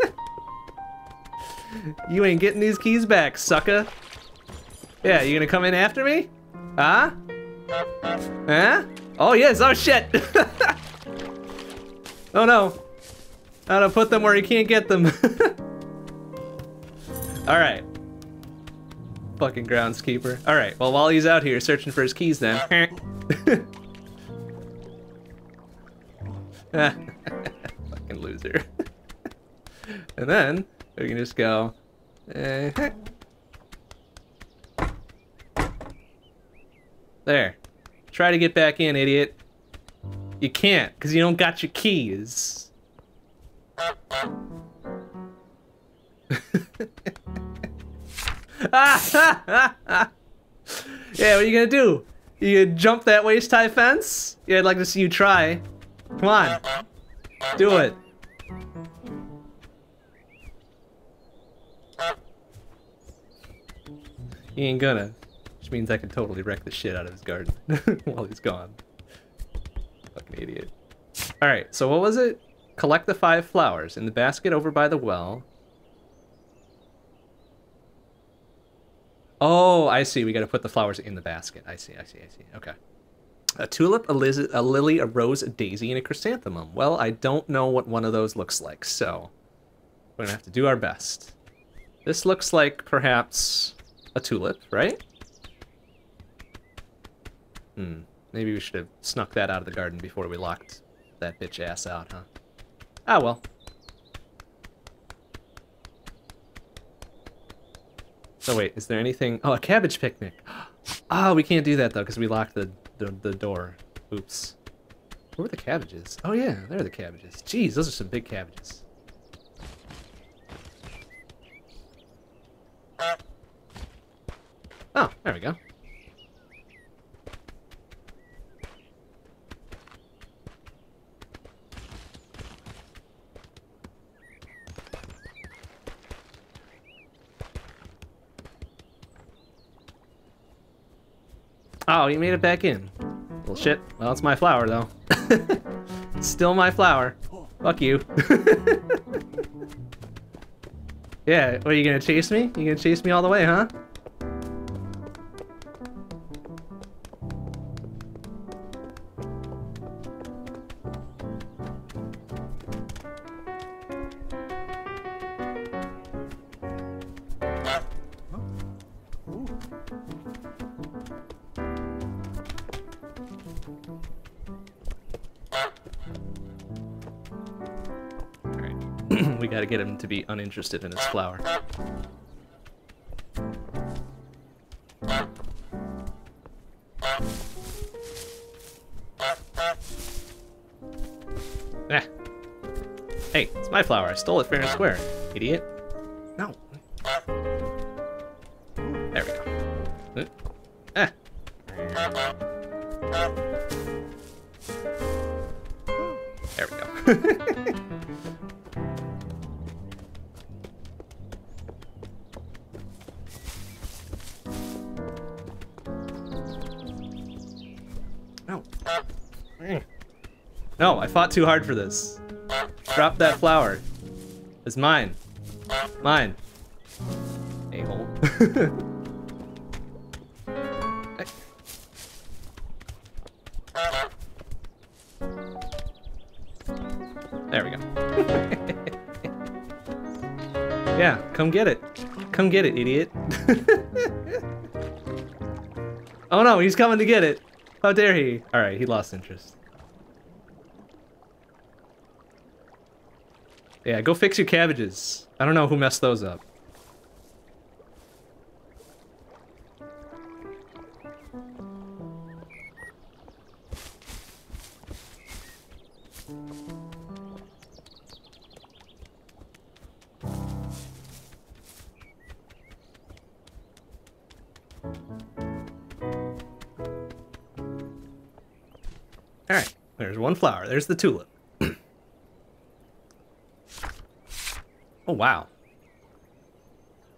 you ain't getting these keys back, sucker. Yeah, you gonna come in after me? Huh? Huh? Oh yes, oh shit! <laughs> oh no. How to put them where you can't get them. <laughs> Alright. Fucking groundskeeper. Alright, well while he's out here searching for his keys then. <laughs> <laughs> Fucking loser. <laughs> and then we can just go. eh, There. Try to get back in, idiot. You can't, because you don't got your keys. <laughs> yeah, what are you gonna do? You gonna jump that waist high fence? Yeah, I'd like to see you try. Come on. Do it. He ain't gonna. Which means I can totally wreck the shit out of his garden <laughs> while he's gone. Fucking idiot. Alright, so what was it? Collect the five flowers in the basket over by the well. Oh, I see. We gotta put the flowers in the basket. I see, I see, I see. Okay. A tulip, a, liz a lily, a rose, a daisy, and a chrysanthemum. Well, I don't know what one of those looks like, so we're gonna have to do our best. This looks like perhaps a tulip, right? Hmm. Maybe we should have snuck that out of the garden before we locked that bitch ass out, huh? Ah, well. So wait, is there anything? Oh, a cabbage picnic. <gasps> Ah, oh, we can't do that though because we locked the, the the door. Oops. Where are the cabbages? Oh yeah, there are the cabbages. Jeez, those are some big cabbages. Oh, there we go. Oh, you made it back in. Well, shit. Well, it's my flower, though. <laughs> still my flower. Fuck you. <laughs> yeah, what, are you gonna chase me? You gonna chase me all the way, huh? Be uninterested in his flower. Ah. Hey, it's my flower. I stole it fair and square, idiot. Fought too hard for this. Drop that flower. It's mine. Mine. A-hole. <laughs> there we go. <laughs> yeah, come get it. Come get it, idiot. <laughs> oh no, he's coming to get it. How dare he? Alright, he lost interest. Yeah, go fix your cabbages. I don't know who messed those up. Alright, there's one flower. There's the tulip. Oh, wow.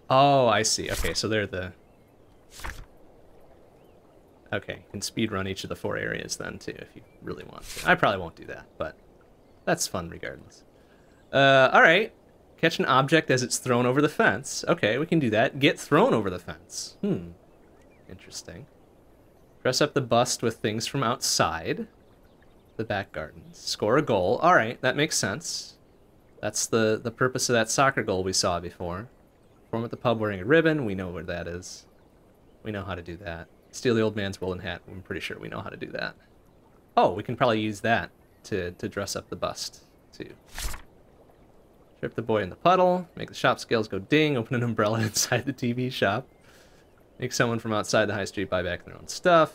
Oh, I see. Okay, so they're the... Okay, you can speed run each of the four areas then, too, if you really want to. I probably won't do that, but that's fun regardless. Uh, alright. Catch an object as it's thrown over the fence. Okay, we can do that. Get thrown over the fence. Hmm. Interesting. Dress up the bust with things from outside the back garden. Score a goal. Alright, that makes sense. That's the, the purpose of that soccer goal we saw before. Perform at the pub wearing a ribbon, we know where that is. We know how to do that. Steal the old man's woolen hat, I'm pretty sure we know how to do that. Oh, we can probably use that to, to dress up the bust, too. Trip the boy in the puddle, make the shop scales go ding, open an umbrella <laughs> inside the TV shop. Make someone from outside the high street buy back their own stuff.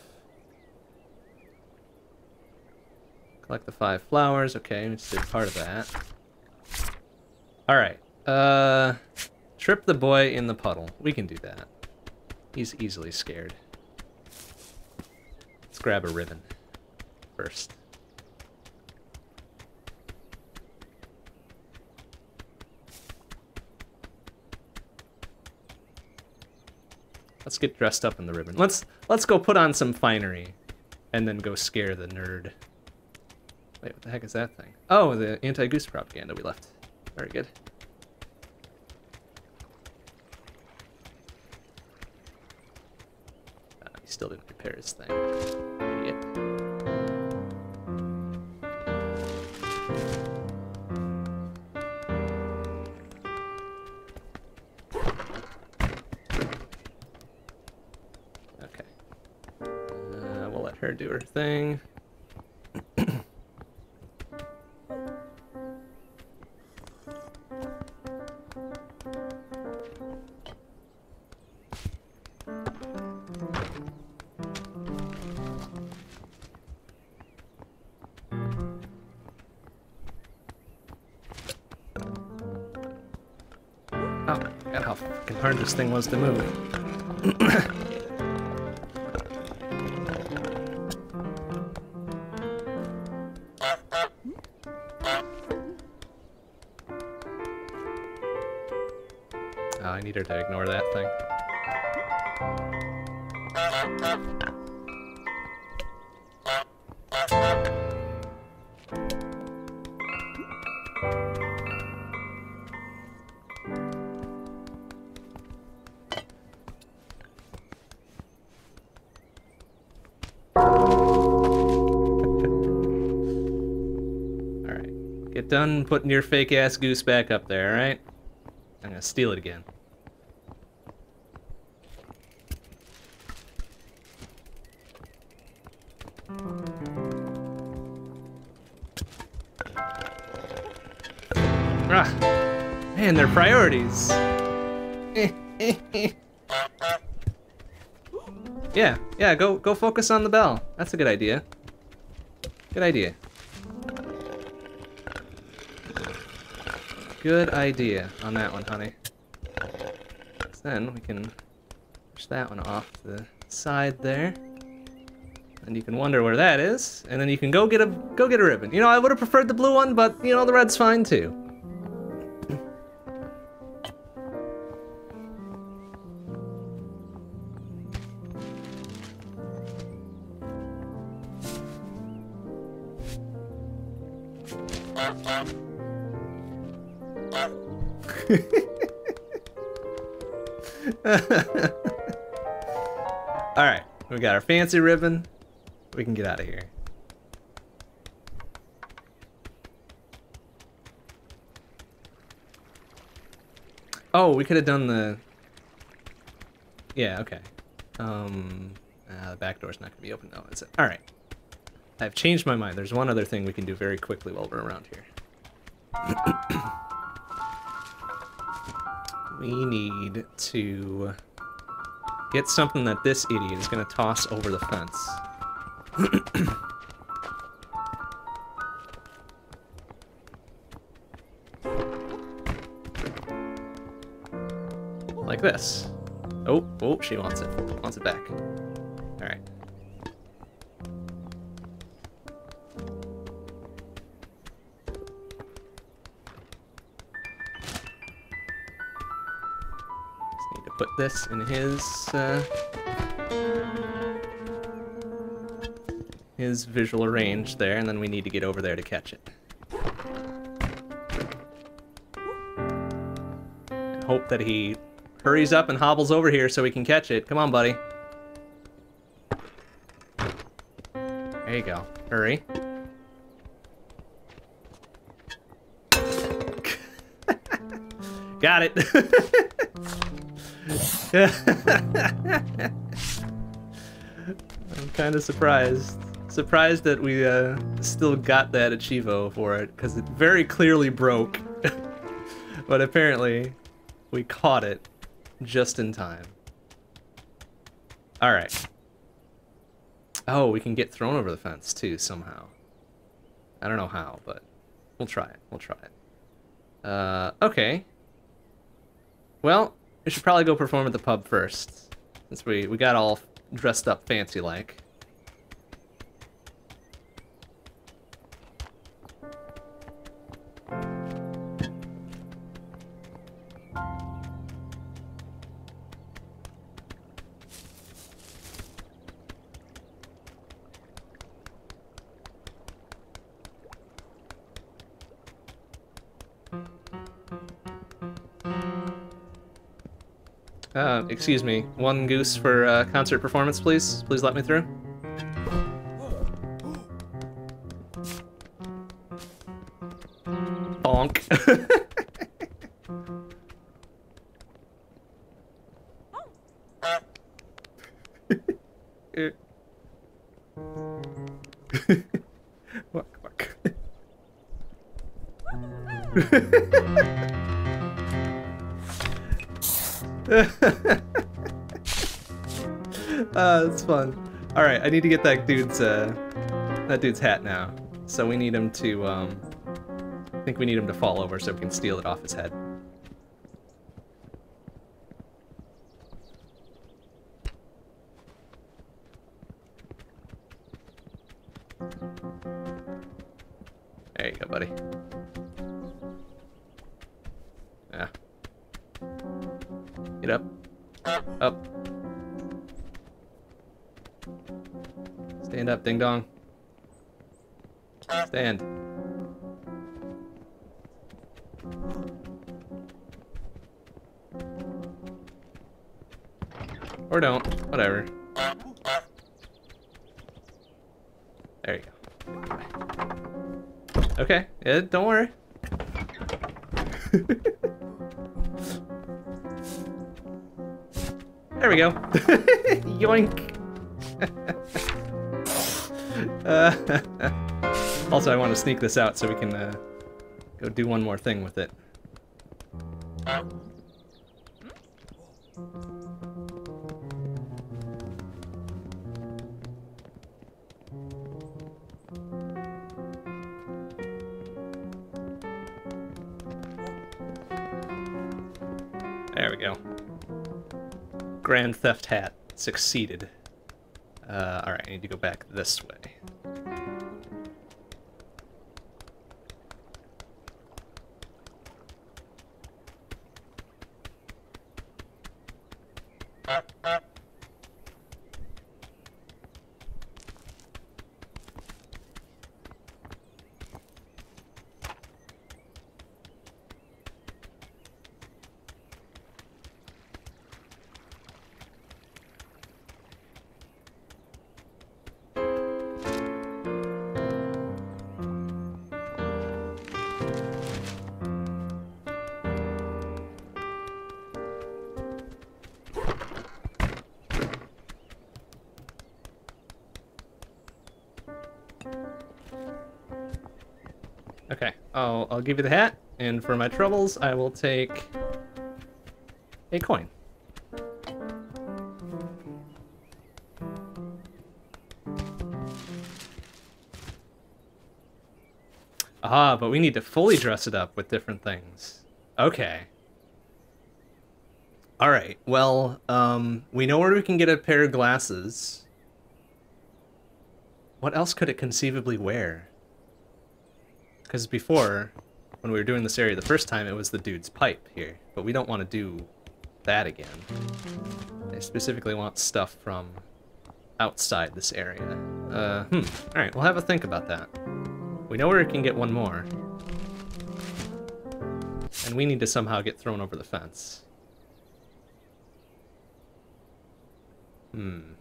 Collect the five flowers, okay, we just did part of that. Alright. Uh, trip the boy in the puddle. We can do that. He's easily scared. Let's grab a ribbon first. Let's get dressed up in the ribbon. Let's let's go put on some finery and then go scare the nerd. Wait, what the heck is that thing? Oh, the anti-goose propaganda we left. Very good. Uh, he still didn't repair his thing. Idiot. Okay. Uh, we'll let her do her thing. This thing was to move. <clears throat> Putting your fake ass goose back up there, alright? I'm gonna steal it again. Ah, man, their priorities. <laughs> yeah, yeah, go go focus on the bell. That's a good idea. Good idea. Good idea on that one, honey. Then we can push that one off the side there. And you can wonder where that is, and then you can go get a go get a ribbon. You know, I would have preferred the blue one, but you know the red's fine too. Got our fancy ribbon. We can get out of here. Oh, we could have done the. Yeah, okay. Um, uh, the back door's not gonna be open though, is it? All right. I've changed my mind. There's one other thing we can do very quickly while we're around here. <coughs> we need to get something that this idiot is gonna toss over the fence. like this. Oh, oh, she wants it. Wants it back. This in his, uh, his visual range there, and then we need to get over there to catch it. Hope that he hurries up and hobbles over here so we can catch it. Come on, buddy. There you go. Hurry. <laughs> Got it. <laughs> <laughs> I'm kind of surprised. Surprised that we uh, still got that Achivo for it, because it very clearly broke. <laughs> but apparently, we caught it just in time. Alright. Oh, we can get thrown over the fence, too, somehow. I don't know how, but we'll try it. We'll try it. Uh, okay. Well, we should probably go perform at the pub first. Since we, we got all dressed up fancy-like. Excuse me. One goose for uh, concert performance, please. Please let me through. I need to get that dude's uh, that dude's hat now. So we need him to um, I think we need him to fall over so we can steal it off his head. Or don't. Whatever. There you go. Okay. Yeah, don't worry. <laughs> there we go. <laughs> Yoink. <laughs> uh, also, I want to sneak this out so we can uh, go do one more thing with it. There we go. Grand Theft Hat succeeded. Uh, alright, I need to go back this way. Okay, I'll, I'll give you the hat, and for my troubles, I will take a coin. Ah, but we need to fully dress it up with different things. Okay. Alright, well, um, we know where we can get a pair of glasses. What else could it conceivably wear? Because before, when we were doing this area the first time, it was the dude's pipe here. But we don't want to do that again. I specifically want stuff from outside this area. Uh, hmm. Alright, we'll have a think about that. We know where we can get one more. And we need to somehow get thrown over the fence. Hmm.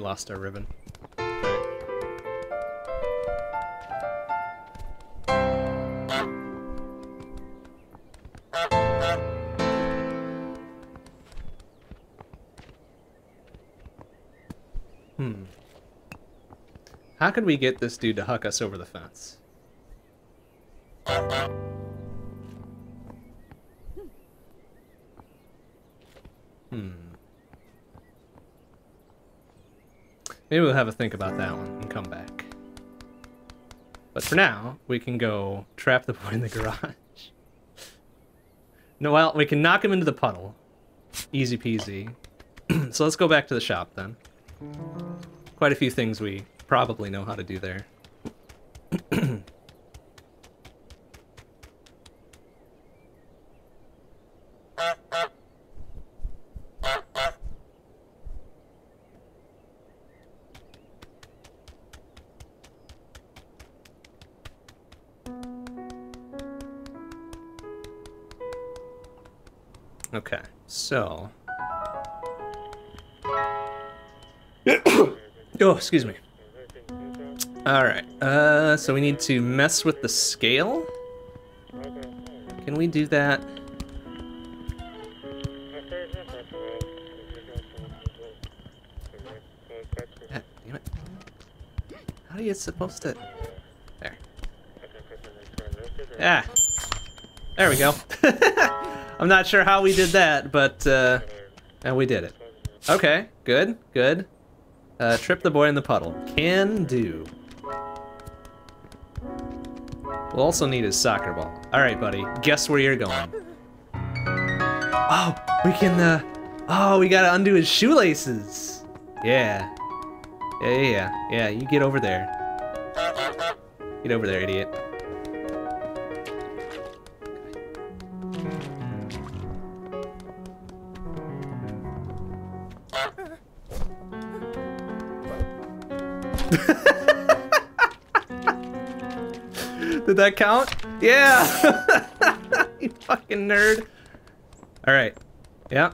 We lost our ribbon. Hmm. How could we get this dude to huck us over the fence? Maybe we'll have a think about that one and come back. But for now, we can go trap the boy in the garage. <laughs> no, well, we can knock him into the puddle. Easy peasy. <clears throat> so let's go back to the shop then. Quite a few things we probably know how to do there. So. <coughs> oh, excuse me. Alright, uh, so we need to mess with the scale? Can we do that? How are you supposed to... There. Ah. There we go. <laughs> I'm not sure how we did that, but, uh, and we did it. Okay, good, good. Uh, trip the boy in the puddle. Can do. We'll also need his soccer ball. All right, buddy. Guess where you're going. Oh, we can, uh... Oh, we gotta undo his shoelaces. Yeah. Yeah, yeah, yeah. Yeah, you get over there. Get over there, idiot. That count? Yeah! <laughs> you fucking nerd. Alright. Yeah.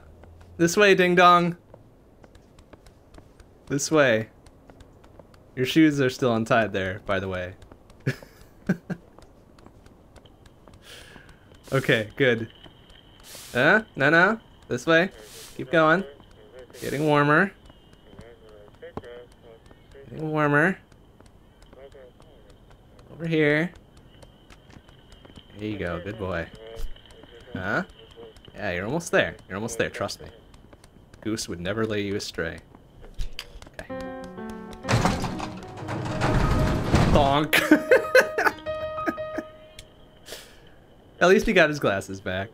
This way, ding dong. This way. Your shoes are still untied there, by the way. <laughs> okay, good. Uh, no, no. This way. Keep going. Getting warmer. Getting warmer. Over here. There you go, good boy. Huh? Yeah, you're almost there. You're almost there, trust me. Goose would never lay you astray. Okay. Bonk. <laughs> At least he got his glasses back.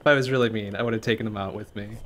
If I was really mean, I would have taken them out with me.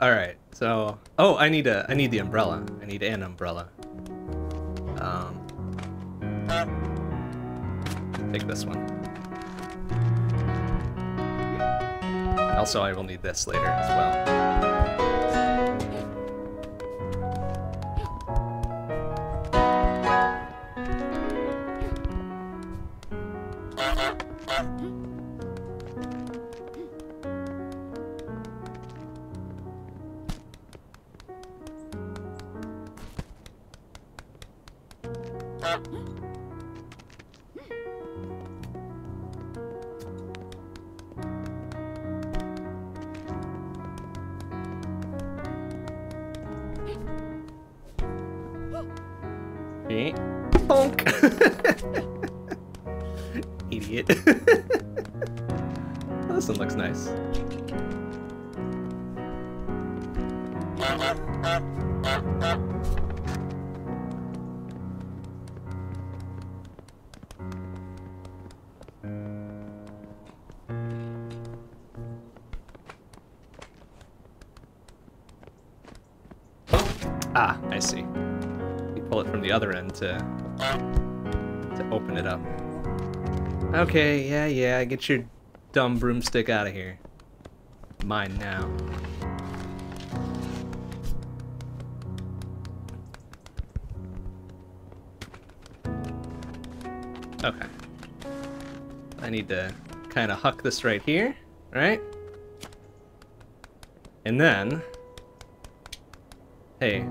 All right. So, oh, I need a, I need the umbrella. I need an umbrella. Take this one. Also, I will need this later as well. To to open it up. Okay, yeah, yeah, get your dumb broomstick out of here. Mine now. Okay. I need to kind of huck this right here, right? And then... Hey,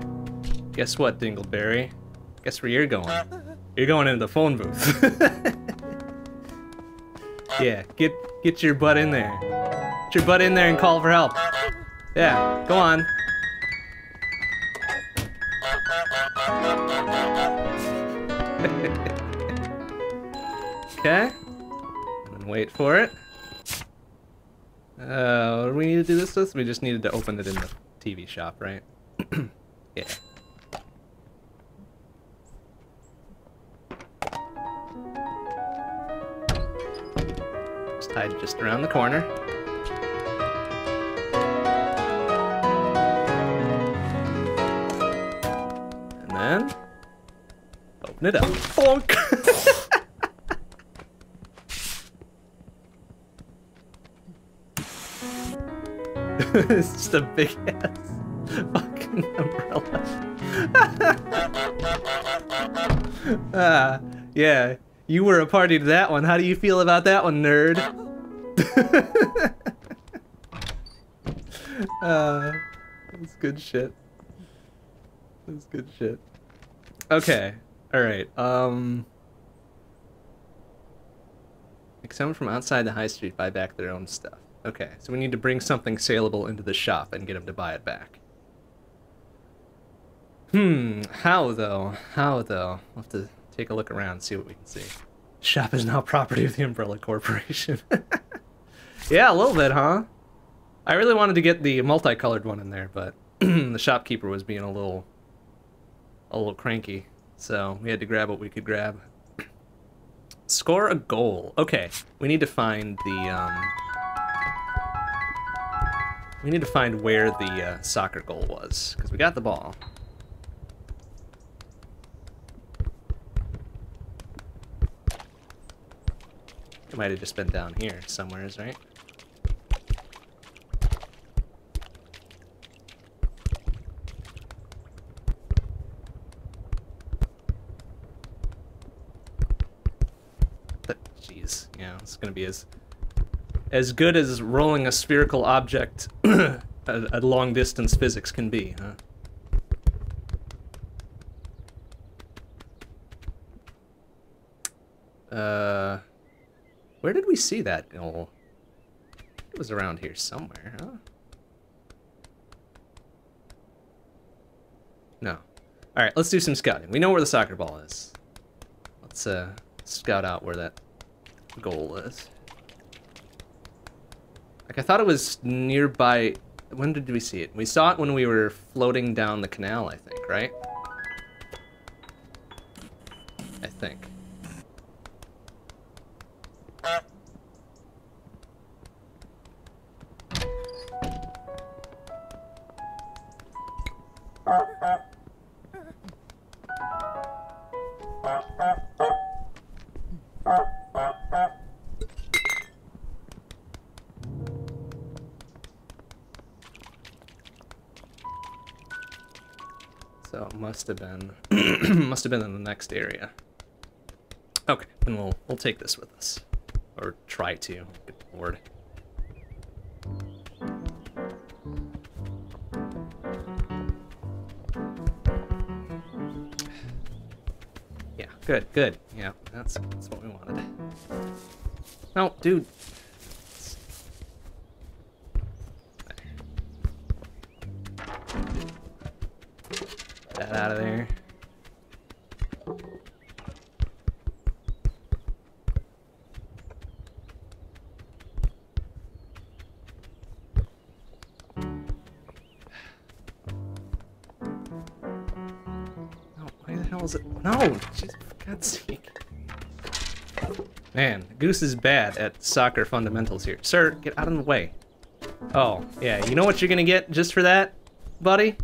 guess what, Dingleberry? Guess where you're going? You're going into the phone booth. <laughs> yeah, get get your butt in there. Get your butt in there and call for help. Yeah, go on. <laughs> Okay. And wait for it. Uh, what do we need to do this with? We just needed to open it in the TV shop, right? <clears throat> yeah. Just around the corner. And then open it up. Bonk! <laughs> it's just a big ass fucking umbrella. <laughs> ah, yeah. You were a party to that one. How do you feel about that one, nerd? <laughs> uh, that's good shit. That's good shit. Okay. Alright. Um. Like someone from outside the high street buy back their own stuff. Okay, so we need to bring something saleable into the shop and get them to buy it back. Hmm, how though? How though? We'll have to take a look around see what we can see. Shop is now property of the Umbrella Corporation. <laughs> yeah, a little bit, huh? I really wanted to get the multicolored one in there, but <clears throat> the shopkeeper was being a little a little cranky. So we had to grab what we could grab. <clears throat> Score a goal. Okay, we need to find the um we need to find where the uh, soccer goal was, because we got the ball. It might have just been down here somewhere, right? Jeez, yeah, it's gonna be as as good as rolling a spherical object <clears throat> at, long distance physics can be, huh? Uh, where did we see that goal? It was around here somewhere, huh? No. Alright, let's do some scouting. We know where the soccer ball is. Let's uh, scout out where that goal is. Like, I thought it was nearby... When did we see it? We saw it when we were floating down the canal, I think, right? Have been in the next area. Okay, then we'll we'll take this with us. Or try to. Good lord. Yeah, good, good. Yeah, that's that's what we wanted. No, dude, Goose is bad at soccer fundamentals here. Sir, get out of the way. Oh, yeah, you know what you're gonna get just for that, buddy?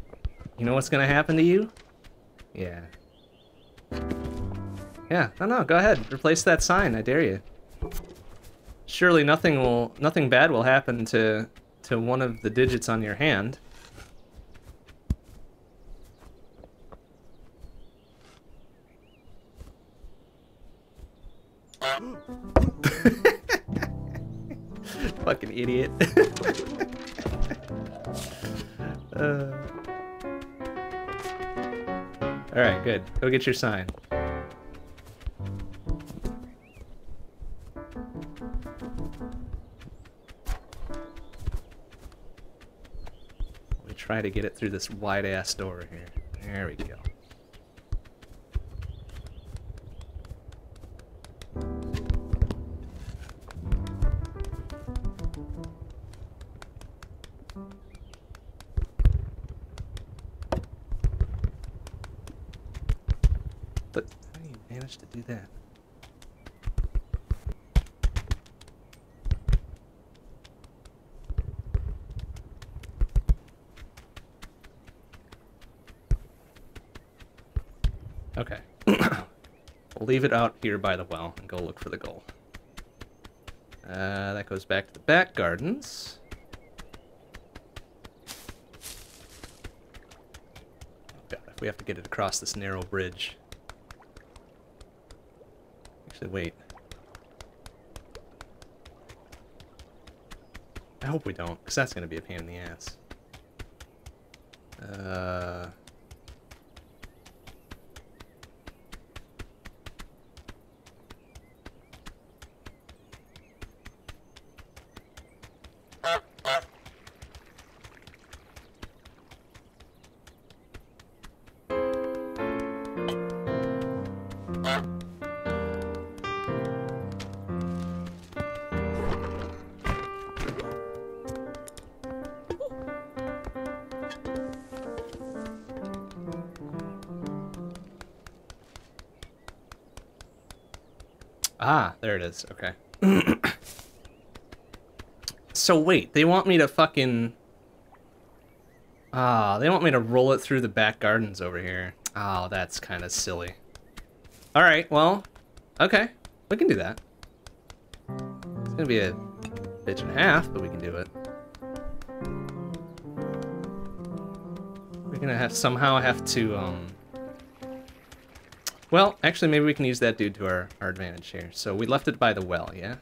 You know what's gonna happen to you? Yeah. Yeah, no, no, go ahead. Replace that sign, I dare you. Surely nothing will, nothing bad will happen to, to one of the digits on your hand. Idiot. <laughs> uh... Alright, good. Go get your sign. We try to get it through this wide-ass door here. There we go. Leave it out here by the well and go look for the goal. Uh, that goes back to the back gardens. If we have to get it across this narrow bridge. Actually, wait. I hope we don't, because that's going to be a pain in the ass. Uh... is. Okay. <coughs> so wait, they want me to fucking... Ah, they want me to roll it through the back gardens over here. Oh, that's kind of silly. Alright, well, okay. We can do that. It's gonna be a bitch and a half, but we can do it. We're gonna have somehow have to, um... Well, actually, maybe we can use that dude to our, our advantage here. So we left it by the well, yeah?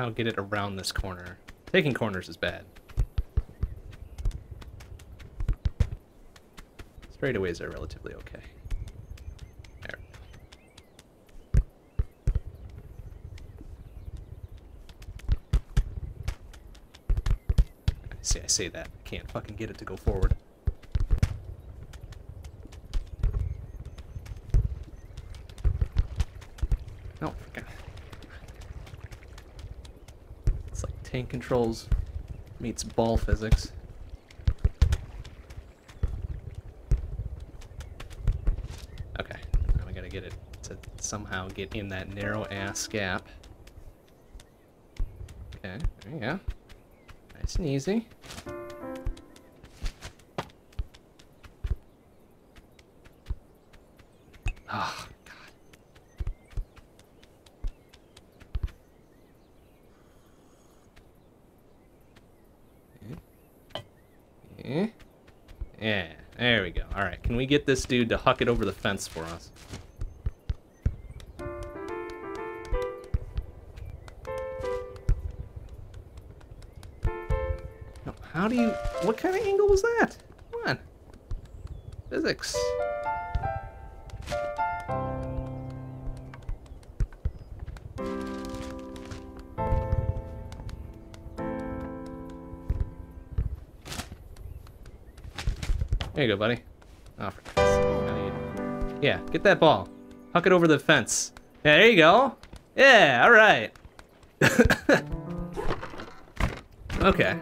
Somehow get it around this corner. Taking corners is bad. Straightaways are relatively okay. There. go. See, I say that. I can't fucking get it to go forward. No, forget. It's like tank controls meets ball physics. Okay, now we gotta get it to somehow get in that narrow ass gap. Okay, there you go. Nice and easy. Oh, God. Eh? Yeah, there we go. Alright, can we get this dude to huck it over the fence for us? Get that ball. Huck it over the fence. Yeah, there you go. Yeah, all right. <laughs> okay.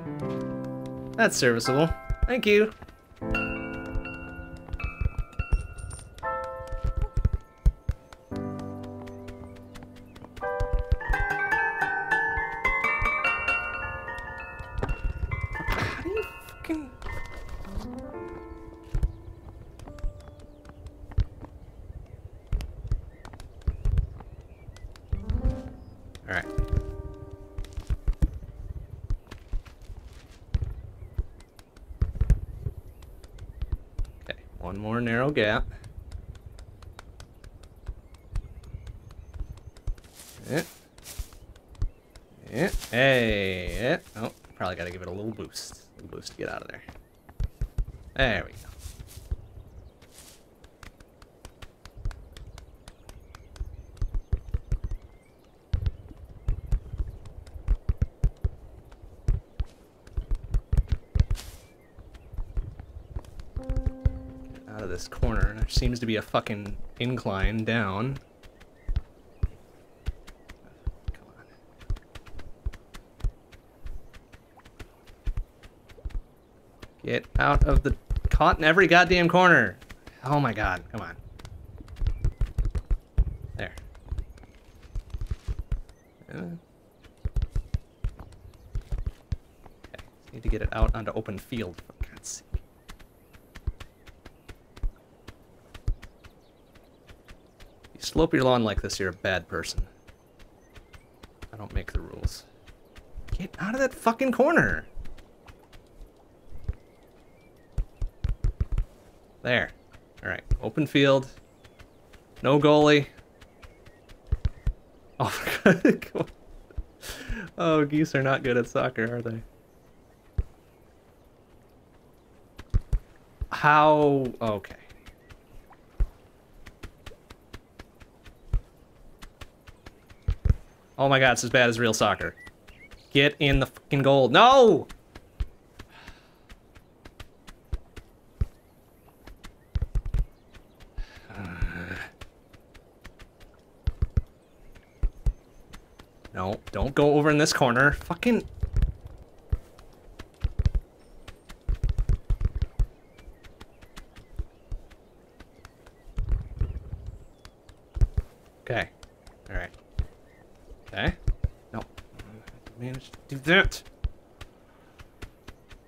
That's serviceable. Thank you. To get out of there. There we go. Out of this corner. There seems to be a fucking incline down. Get out of the caught in every goddamn corner. Oh my god, come on. There. Uh. Okay. Need to get it out onto open field, for God's sake. You slope your lawn like this, you're a bad person. I don't make the rules. Get out of that fucking corner! There. Alright, open field. No goalie. <laughs> Oh, <laughs> oh, geese are not good at soccer, are they? How? Okay. Oh my god, it's as bad as real soccer. Get in the fucking goal. No! No, don't go over in this corner. Fucking... Okay. Alright. Okay. No. I managed to do that.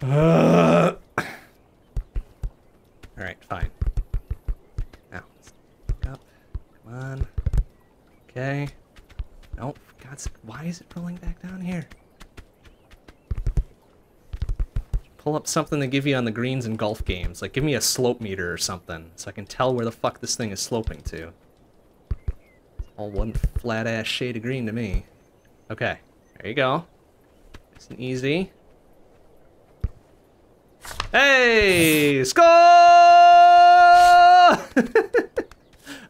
Uh. Alright, fine. Now, let's back up. Come on. Okay. Nope. for God's sake, why is it rolling back down here? Pull up something to give you on the greens and golf games. Like, give me a slope meter or something, so I can tell where the fuck this thing is sloping to. All one flat ass shade of green to me. Okay, there you go. Nice and easy. Hey! Score! <laughs>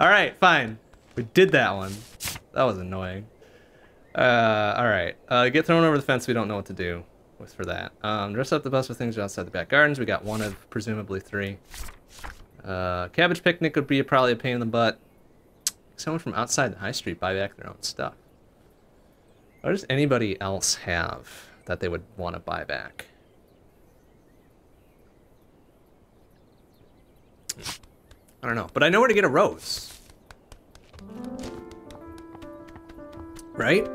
Alright, fine. We did that one. That was annoying. Uh, alright. Uh, get thrown over the fence, we don't know what to do with for that. Um, dress up the bus with things outside the back gardens. We got one of presumably three. Uh, cabbage picnic would be probably a pain in the butt. Someone from outside the high street buy back their own stuff. What does anybody else have that they would want to buy back? I don't know, but I know where to get a rose. Right?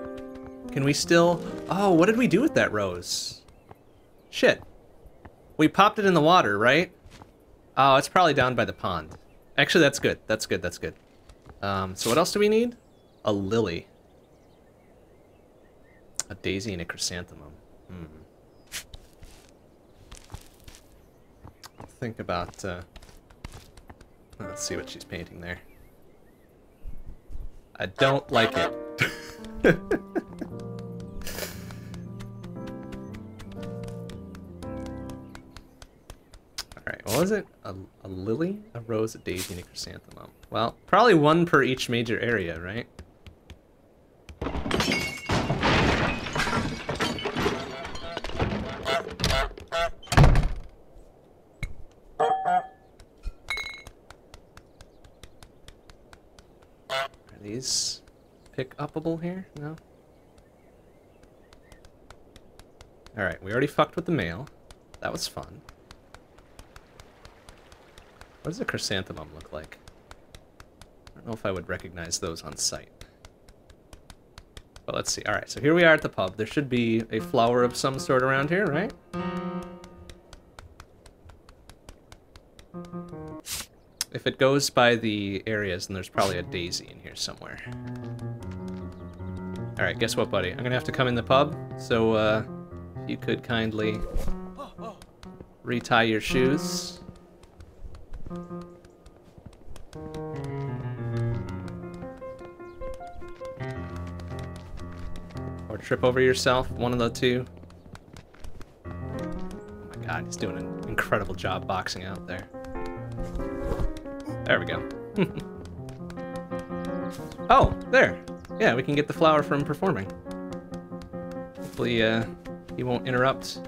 Can we still... Oh, what did we do with that rose? Shit. We popped it in the water, right? Oh, it's probably down by the pond. Actually, that's good. That's good, that's good. Um, so what else do we need? A lily. A daisy and a chrysanthemum. Hmm. Think about, uh... Let's see what she's painting there. I don't like it. <laughs> Alright, what was it? A, a lily, a rose, a daisy, and a chrysanthemum. Well, probably one per each major area, right? Are these pick upable here? No? Alright, we already fucked with the mail. That was fun. What does a chrysanthemum look like? I don't know if I would recognize those on sight. But let's see. Alright, so here we are at the pub. There should be a flower of some sort around here, right? If it goes by the areas, then there's probably a daisy in here somewhere. Alright, guess what, buddy? I'm gonna have to come in the pub, so, uh, you could kindly retie your shoes. Or trip over yourself, one of the two. Oh my god, he's doing an incredible job boxing out there. There we go. <laughs> oh, there. Yeah, we can get the flower from performing. Hopefully, uh, he won't interrupt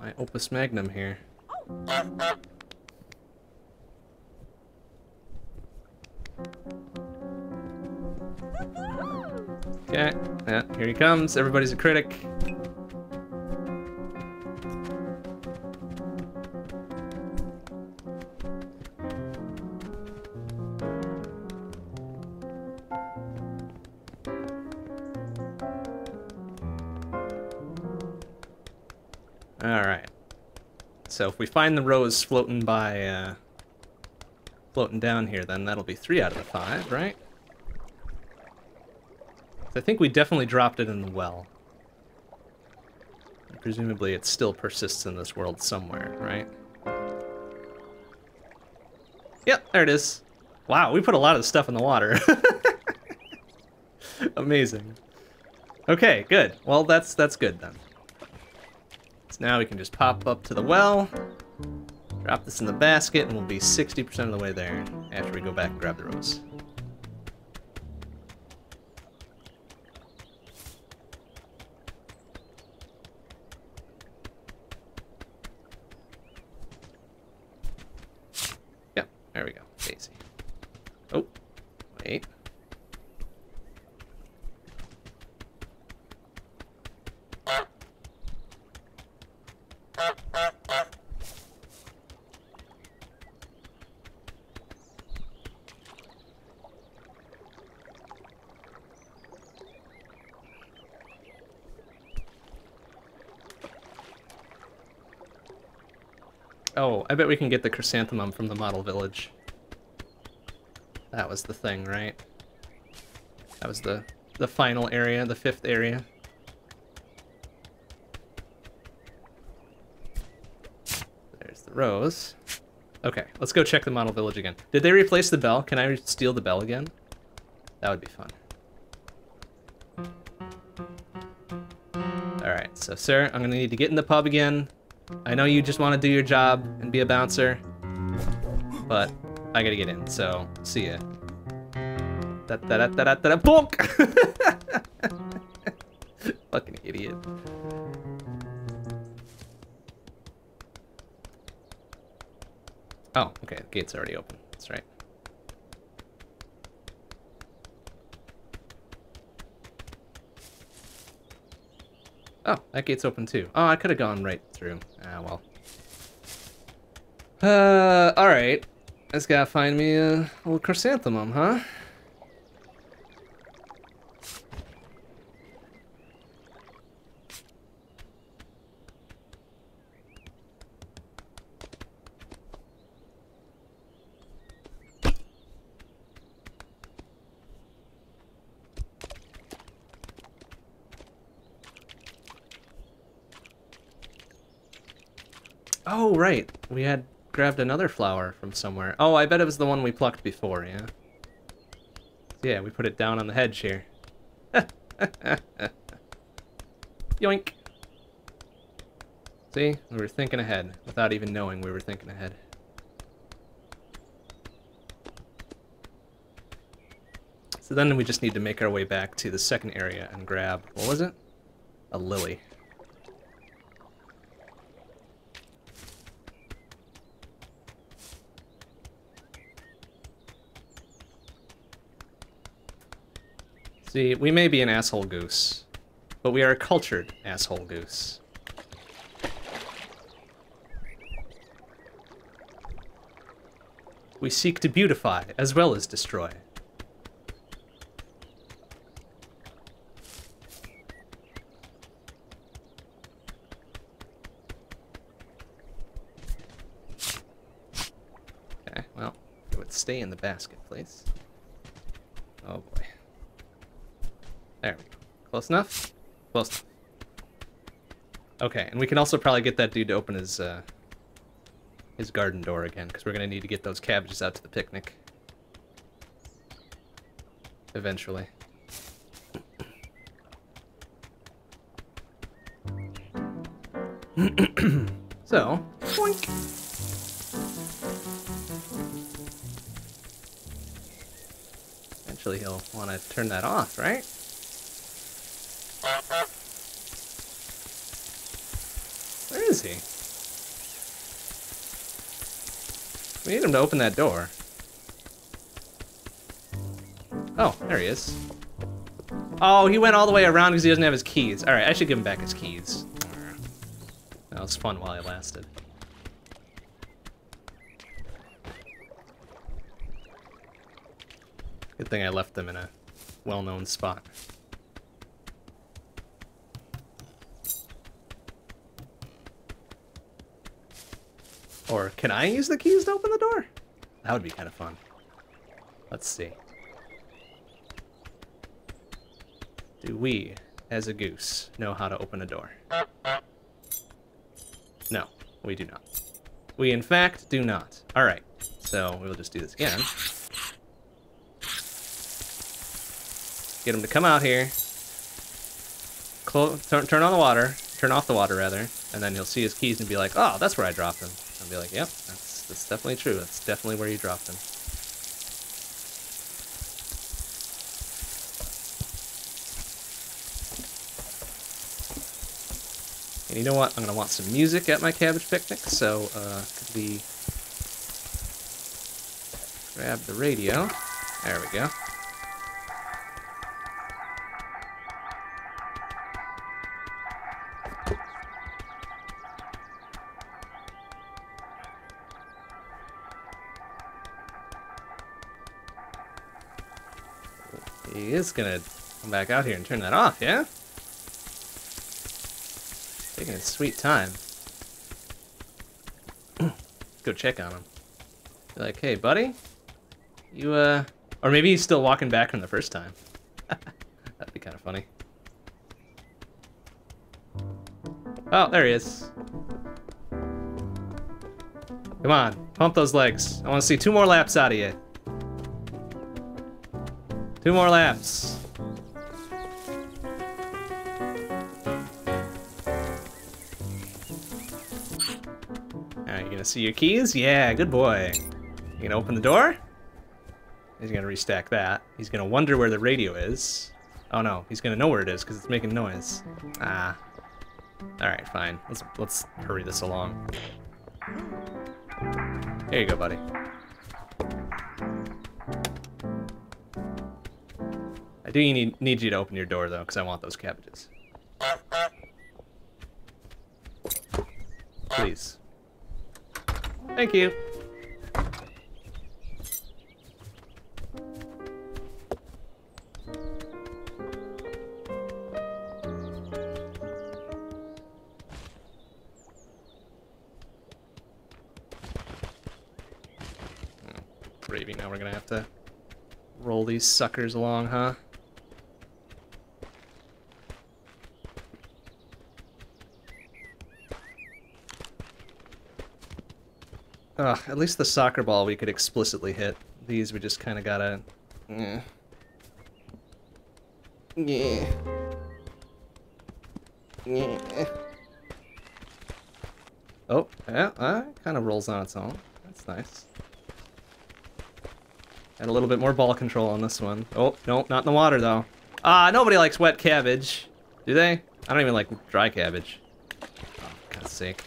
my opus magnum here. Okay, yeah, here he comes. Everybody's a critic. If we find the rose floating by, uh, floating down here, then that'll be three out of the five, right? I think we definitely dropped it in the well. Presumably it still persists in this world somewhere, right? Yep, there it is. Wow, we put a lot of stuff in the water. <laughs> Amazing. Okay, good. Well, that's that's good then. So now we can just pop up to the well, drop this in the basket, and we'll be 60% of the way there after we go back and grab the rose. There we go. Daisy. Oh, wait. Oh, I bet we can get the chrysanthemum from the model village. That was the thing, right? That was the the final area, the fifth area. There's the rose. Okay, let's go check the model village again. Did they replace the bell? Can I steal the bell again? That would be fun. Alright, so sir, I'm gonna need to get in the pub again. I know you just want to do your job and be a bouncer, but I gotta get in, so see ya. Da da da da da da, bonk! <laughs> Fucking idiot. Oh, okay, the gate's already open. That's right. Oh, that gate's open too. Oh, I could have gone right through. Ah, well. Uh, alright. Just gotta find me a little chrysanthemum, huh? Oh, right. We had grabbed another flower from somewhere. Oh, I bet it was the one we plucked before, yeah? Yeah, we put it down on the hedge here. <laughs> Yoink! See? We were thinking ahead, without even knowing we were thinking ahead. So then we just need to make our way back to the second area and grab, what was it? A lily. See, we may be an asshole goose, but we are a cultured asshole goose. We seek to beautify as well as destroy. Okay, well, it would stay in the basket, please. Close enough? Close enough. Okay, and we can also probably get that dude to open his uh, his garden door again, because we're going to need to get those cabbages out to the picnic. Eventually. <clears throat> so, boink. Eventually he'll want to turn that off, right? We need him to open that door. Oh, there he is. Oh, he went all the way around because he doesn't have his keys. Alright, I should give him back his keys. That was fun while it lasted. Good thing I left them in a well-known spot. Or can I use the keys to open the door? That would be kind of fun. Let's see. Do we, as a goose, know how to open a door? No, we do not. We, in fact, do not. Alright, so we'll just do this again. Get him to come out here. Clo turn, turn on the water. Turn off the water, rather. And then he'll see his keys and be like, oh, that's where I dropped them. I'll be like, yep, that's, that's definitely true. That's definitely where you dropped them. And you know what? I'm going to want some music at my cabbage picnic, so uh, could we grab the radio? There we go. Gonna come back out here and turn that off, yeah? Taking a sweet time. <clears throat> Go check on him. Be like, hey, buddy? You, uh... Or maybe he's still walking back from the first time. <laughs> That'd be kind of funny. Oh, there he is. Come on, pump those legs. I want to see two more laps out of you. Two more laps. Alright, you gonna see your keys? Yeah, good boy. You gonna open the door? He's gonna restack that. He's gonna wonder where the radio is. Oh no, he's gonna know where it is because it's making noise. Ah. Alright, fine. Let's let's hurry this along. There you go, buddy. Do need, need you to open your door, though, because I want those cabbages. Please. Thank you. Hmm. Gravy, now we're gonna have to roll these suckers along, huh? Ugh, at least the soccer ball we could explicitly hit. These we just kind of gotta... Yeah. Yeah. Yeah. Oh, yeah, uh, kind of rolls on its own. That's nice. And a little bit more ball control on this one. Oh, no, not in the water, though. Ah, nobody likes wet cabbage. Do they? I don't even like dry cabbage. Oh, God's sake.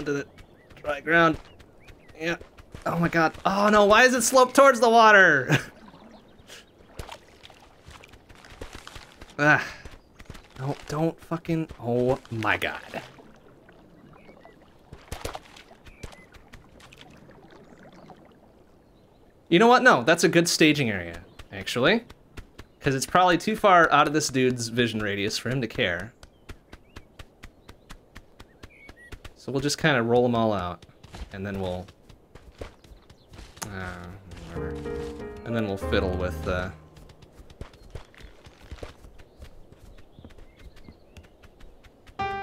Onto the dry ground. Yeah. Oh my god. Oh no, why is it sloped towards the water? <laughs> ah. No, don't fucking... Oh my god. You know what? No, that's a good staging area, actually. Because it's probably too far out of this dude's vision radius for him to care. So we'll just kind of roll them all out, and then we'll, uh, and then we'll fiddle with. Uh,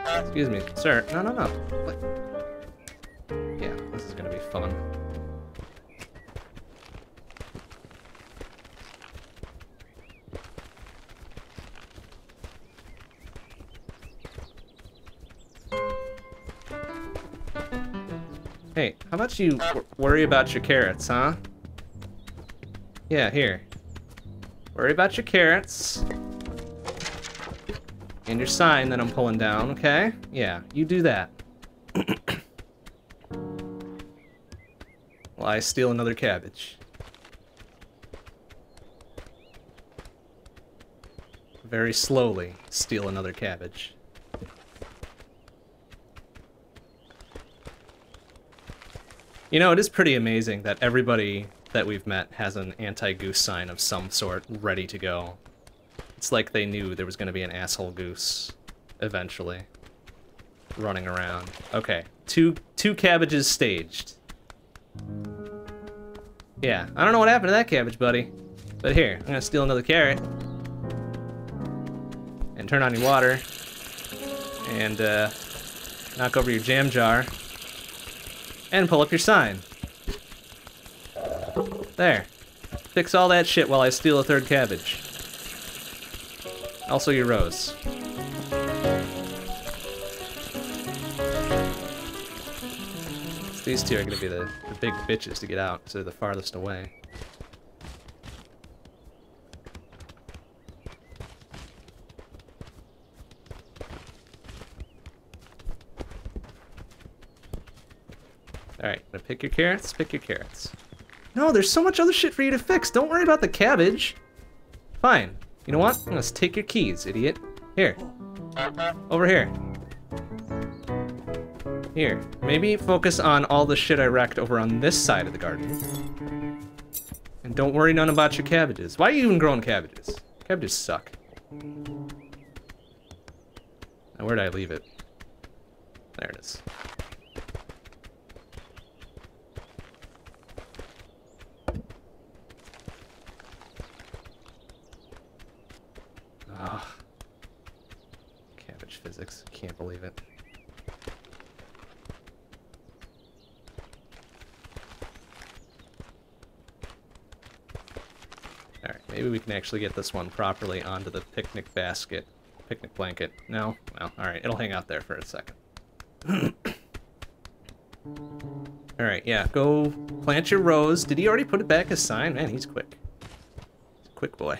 excuse me, sir. No, no, no. What? Yeah, this is gonna be fun. How about you worry about your carrots, huh? Yeah, here. Worry about your carrots. And your sign that I'm pulling down, okay? Yeah, you do that. While I steal another cabbage. Very slowly steal another cabbage. You know, it is pretty amazing that everybody that we've met has an anti-goose sign of some sort ready to go. It's like they knew there was going to be an asshole goose eventually running around. Okay, two two cabbages staged. Yeah, I don't know what happened to that cabbage, buddy. But here, I'm gonna steal another carrot. And turn on your water. And uh, knock over your jam jar. And pull up your sign. There. Fix all that shit while I steal a third cabbage. Also your rose. These two are gonna be the, the big bitches to get out, so they're the farthest away. Alright, gonna pick your carrots, pick your carrots. No, there's so much other shit for you to fix. Don't worry about the cabbage. Fine. You know what? Let's take your keys, idiot. Here. Over here. Here. Maybe focus on all the shit I wrecked over on this side of the garden. And don't worry none about your cabbages. Why are you even growing cabbages? Cabbages suck. Now, where did I leave it? There it is. Ah. Cabbage physics. Can't believe it. Alright, maybe we can actually get this one properly onto the picnic basket. Picnic blanket. No? Well, alright, it'll hang out there for a second. <clears throat> alright, yeah, go plant your rose. Did he already put it back as sign? Man, he's quick. He's a quick boy.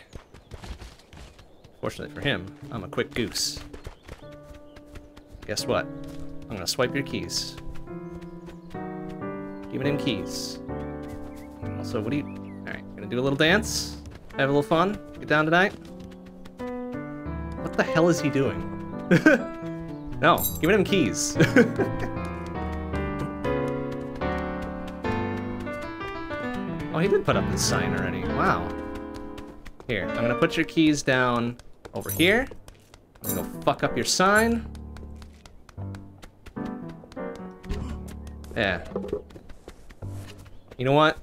Fortunately for him, I'm a quick goose. Guess what? I'm gonna swipe your keys. Give him keys. Also, what do you... Alright, gonna do a little dance. Have a little fun. Get down tonight. What the hell is he doing? <laughs> no, give him keys. <laughs> oh, he did put up the sign already. Wow. Here, I'm gonna put your keys down over here. I'm gonna go fuck up your sign. Yeah. You know what?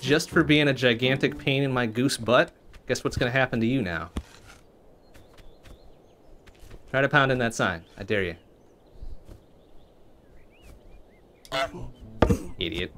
Just for being a gigantic pain in my goose butt, guess what's gonna happen to you now? Try to pound in that sign. I dare you. Idiot.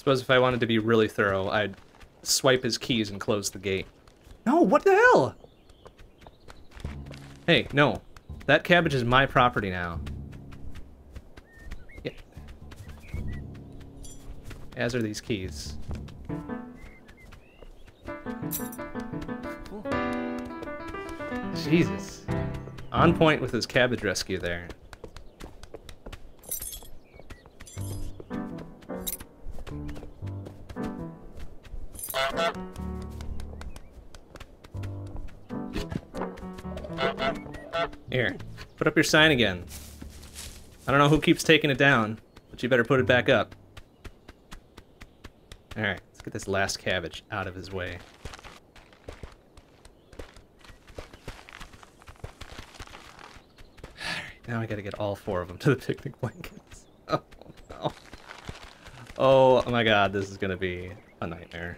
Suppose if I wanted to be really thorough, I'd swipe his keys and close the gate. No, what the hell? Hey, no. That cabbage is my property now. Yeah. As are these keys. Jesus. On point with his cabbage rescue there. Put up your sign again. I don't know who keeps taking it down, but you better put it back up. Alright, let's get this last cabbage out of his way. Alright, now I gotta get all four of them to the picnic blankets. <laughs> Oh, no. Oh my god, this is gonna be a nightmare.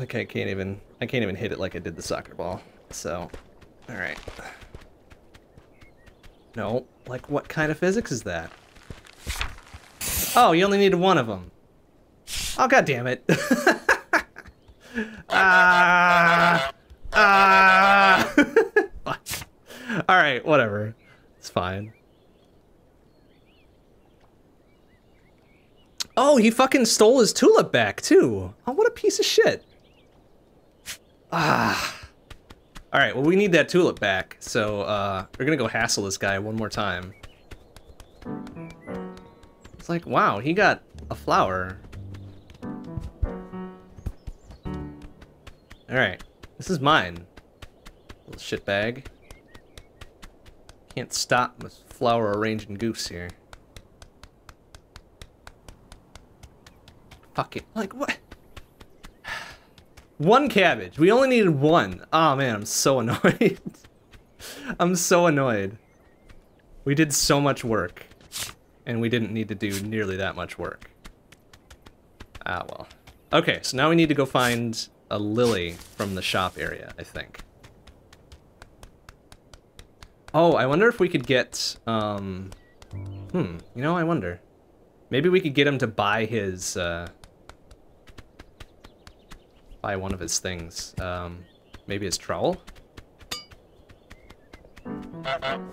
I can't even I can't even hit it like I did the soccer ball. So, all right. No, like what kind of physics is that? Oh, you only needed one of them. Oh god damn it. <laughs> ah. Ah. <laughs> All right, whatever. It's fine. Oh, he fucking stole his tulip back too. Oh, what a piece of shit. Ah. All right, well we need that tulip back, so uh, we're gonna go hassle this guy one more time. It's like, wow, he got a flower. All right, this is mine. Little shitbag. Can't stop with flower arranging goose here. Fuck it. Like, what? One cabbage. We only needed one. Oh man, I'm so <laughs> annoyed. I'm so annoyed. We did so much work. And we didn't need to do nearly that much work. Ah, well. Okay, so now we need to go find a lily from the shop area, I think. Oh, I wonder if we could get, um... Hmm, you know, I wonder. Maybe we could get him to buy his, uh... Buy one of his things. Um, maybe his trowel?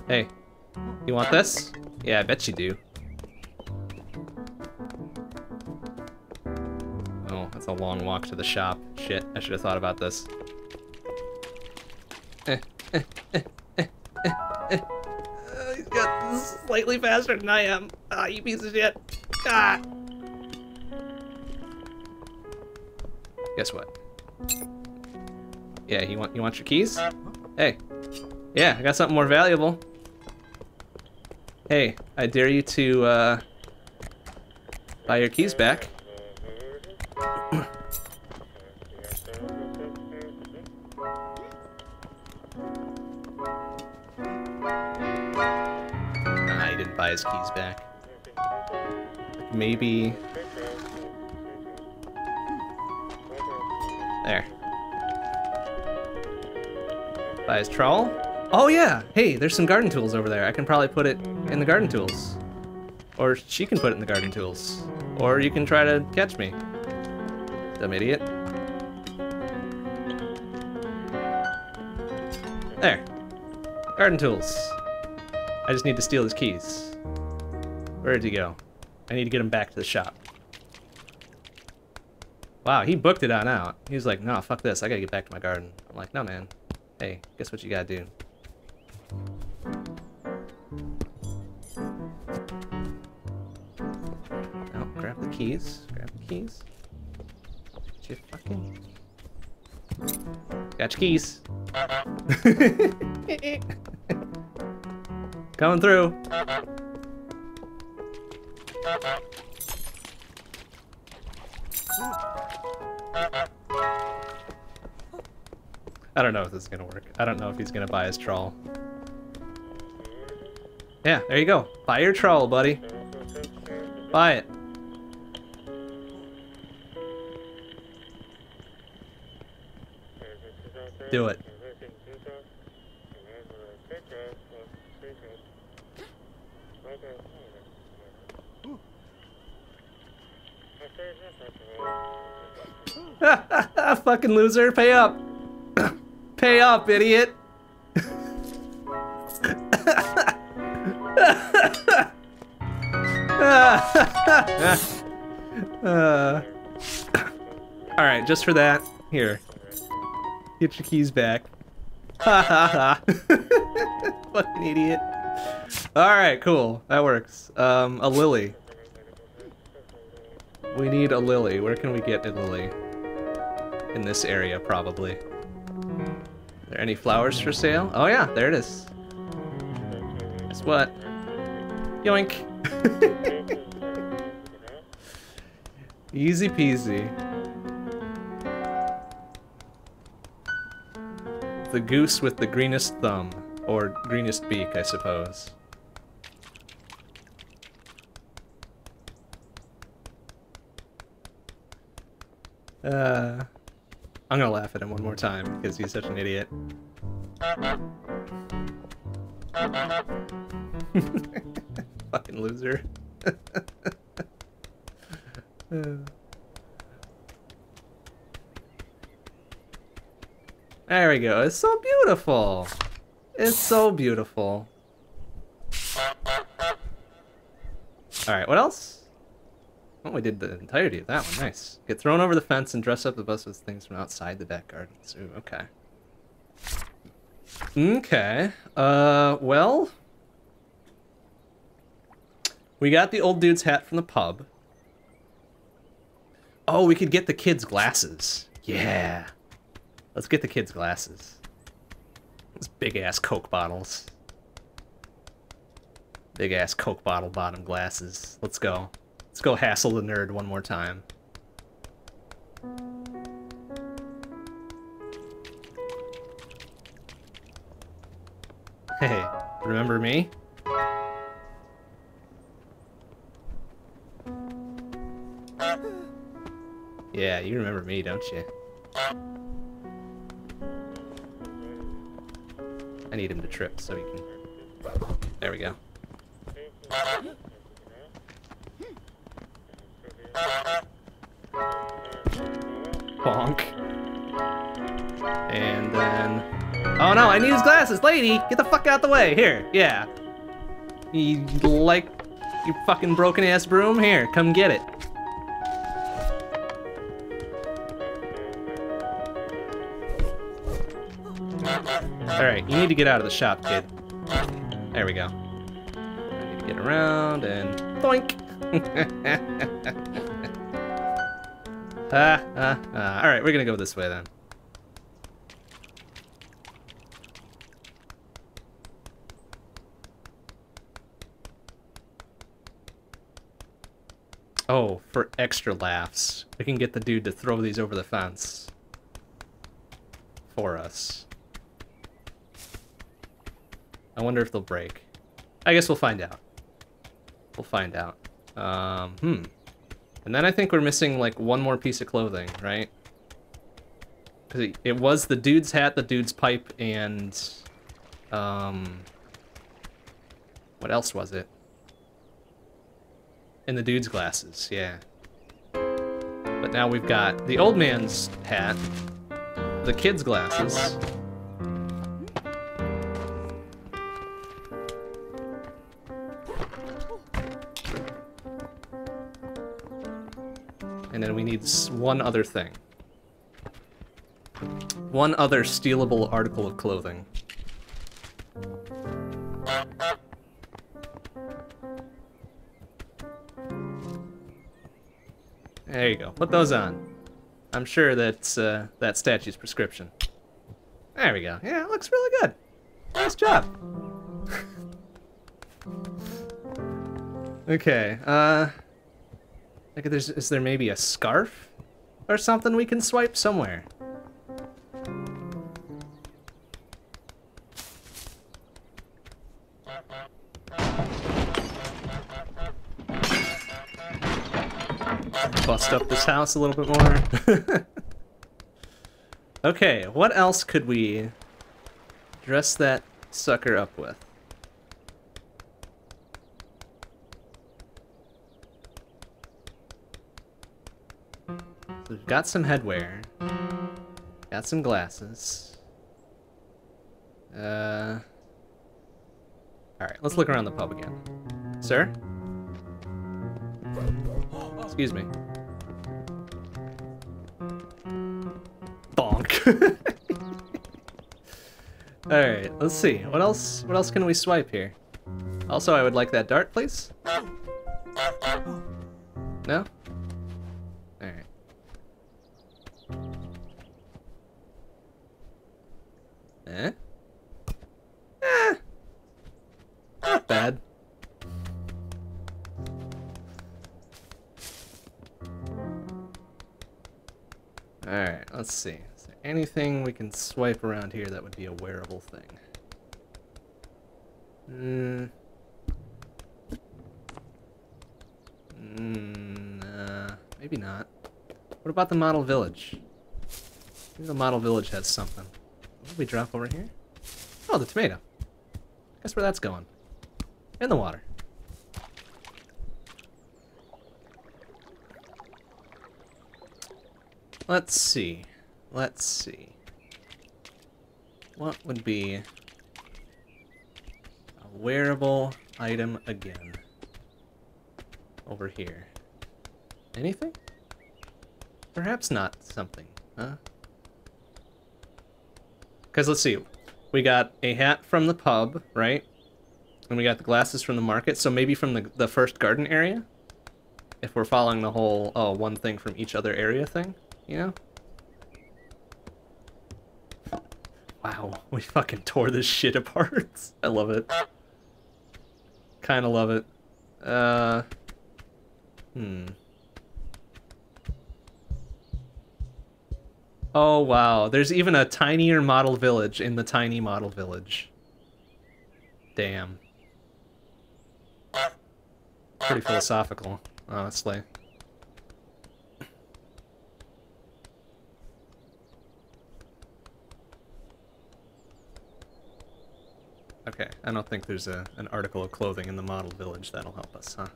Hey, you want this? Yeah, I bet you do. Oh, that's a long walk to the shop. Shit, I should have thought about this. Eh, eh, eh. Uh, he's got slightly faster than I am. Ah, you piece of shit. Ah. Guess what? Yeah, you want you want your keys? Hey. Yeah, I got something more valuable. Hey, I dare you to uh, buy your keys back. <coughs> ah, he didn't buy his keys back. Maybe... There. Buy his trowel? Oh yeah! Hey, there's some garden tools over there. I can probably put it in the garden tools. Or she can put it in the garden tools. Or you can try to catch me. Dumb idiot. There. Garden tools. I just need to steal his keys. Where did he go? I need to get him back to the shop. Wow, he booked it on out. He was like, no, fuck this. I gotta get back to my garden. I'm like, no, man. Hey, guess what you gotta do? No, grab the keys. Grab the keys. Get your fucking... Got your keys. <laughs> Coming through. I don't know if this is gonna work. I don't know if he's gonna buy his troll. Yeah, there you go. Buy your troll, buddy. Buy it. Do it. Fucking loser, pay up. <coughs> pay up, idiot. <coughs> uh, all right, just for that, here. Get your keys back. Ha ha ha. <laughs> Fucking idiot. All right, cool. That works. Um, a lily. We need a lily. Where can we get a lily? In this area, probably. Are there any flowers for sale? Oh yeah, there it is. Guess what? Yoink. <laughs> Easy peasy. The goose with the greenest thumb. Or greenest beak, I suppose. Uh, I'm gonna laugh at him one more time because he's such an idiot. <laughs> Fucking loser. <laughs> there we go. It's so beautiful. It's so beautiful. Alright, what else? Oh, we did the entirety of that one. Nice. Get thrown over the fence and dress up the bus with things from outside the back gardens. Ooh, okay. Okay. Uh, well... We got the old dude's hat from the pub. Oh, we could get the kids' glasses. Yeah. Let's get the kids' glasses. Those big-ass Coke bottles. Big-ass Coke bottle bottom glasses. Let's go. Let's go hassle the nerd one more time. Hey, remember me? Yeah, you remember me, don't you? I need him to trip so he can... There we go. Bonk. And then... Oh no, I need his glasses! Lady, get the fuck out the way! Here, yeah. You like your fucking broken ass broom? Here, come get it. Alright, you need to get out of the shop, kid. There we go. I need to get around and... Boink! <laughs> ah, ah, ah. Alright, we're gonna go this way then. Oh, for extra laughs, we can get the dude to throw these over the fence. For us. I wonder if they'll break. I guess we'll find out. We'll find out. Um, hmm. And then I think we're missing, like, one more piece of clothing, right? Because it, it was the dude's hat, the dude's pipe, and... Um... What else was it? And the dude's glasses, yeah. But now we've got the old man's hat, the kid's glasses, And then we need one other thing. One other stealable article of clothing. There you go. Put those on. I'm sure that's uh, that statue's prescription. There we go. Yeah, it looks really good. Nice job. <laughs> okay, uh... Like, there's, is there maybe a scarf or something we can swipe somewhere? Bust up this house a little bit more. <laughs> okay, what else could we dress that sucker up with? Got some headwear. Got some glasses. Uh... Alright, let's look around the pub again. Sir? Excuse me. Bonk. <laughs> Alright, let's see. What else what else can we swipe here? Also, I would like that dart, please. No? Bad. Alright, let's see. Is there anything we can swipe around here that would be a wearable thing? Hmm. Hmm, uh, maybe not. What about the model village? Maybe the model village has something. What did we drop over here? Oh, the tomato. Guess where that's going? In the water. Let's see. Let's see. What would be a wearable item again? Over here. Anything? Perhaps not something, huh? Because let's see. We got a hat from the pub, right? And we got the glasses from the market, so maybe from the, the first garden area? If we're following the whole, oh, one thing from each other area thing, you know? Wow, <laughs> we fucking tore this shit apart. <laughs> I love it. Kinda love it. Uh... Hmm. Oh, wow. There's even a tinier model village in the tiny model village. Damn. Pretty philosophical, honestly. Okay, I don't think there's a an article of clothing in the model village that'll help us, huh?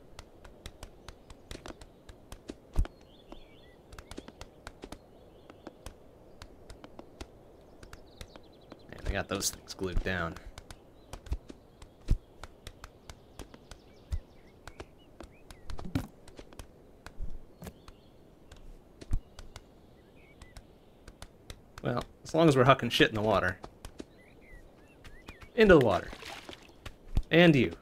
And I got those things glued down. Well, as long as we're hucking shit in the water. Into the water. And you.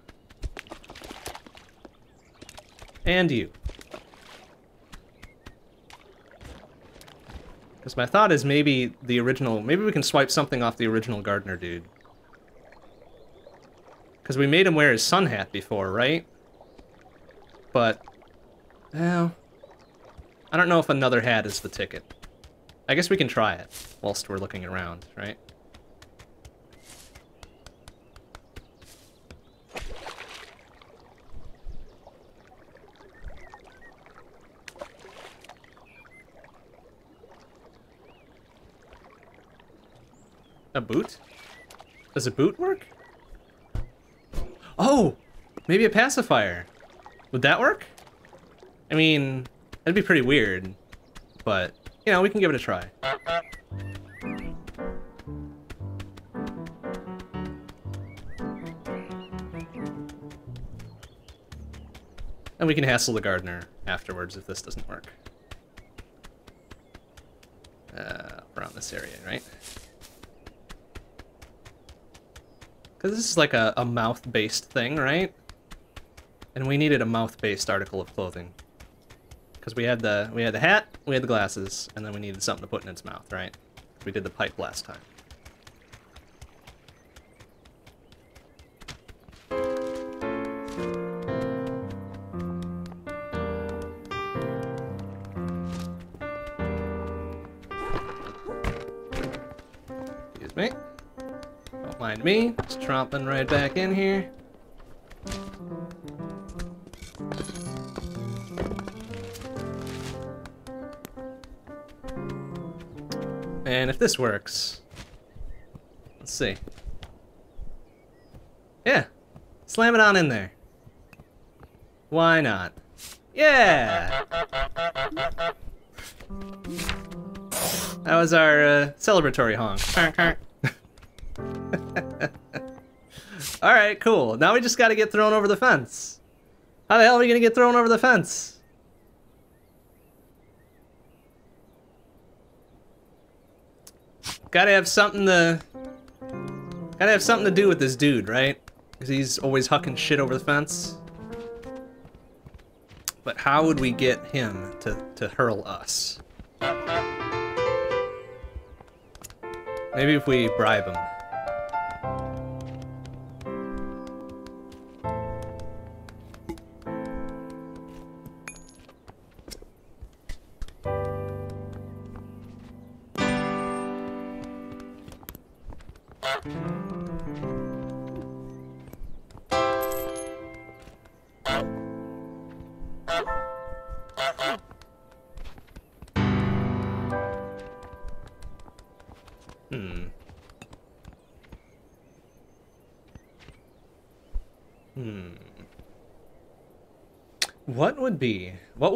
And you. Because my thought is maybe the original... Maybe we can swipe something off the original gardener dude. Because we made him wear his sun hat before, right? But... Well... I don't know if another hat is the ticket. I guess we can try it whilst we're looking around, right? A boot? Does a boot work? Oh! Maybe a pacifier. Would that work? I mean, that'd be pretty weird, but, you know, we can give it a try. And we can hassle the gardener afterwards if this doesn't work. Uh, around this area, right? Because this is like a, a mouth-based thing, right? And we needed a mouth-based article of clothing. Because we had the we had the hat, we had the glasses, and then we needed something to put in its mouth, right? We did the pipe last time. Excuse me. Don't mind me, just tromping right back in here. This works, let's see. Yeah, slam it on in there. Why not? Yeah! That was our uh, celebratory honk. <laughs> Alright, cool. Now we just gotta get thrown over the fence. How the hell are we gonna get thrown over the fence? Gotta have something to... Gotta have something to do with this dude, right? Because he's always hucking shit over the fence. But how would we get him to, to hurl us? Maybe if we bribe him.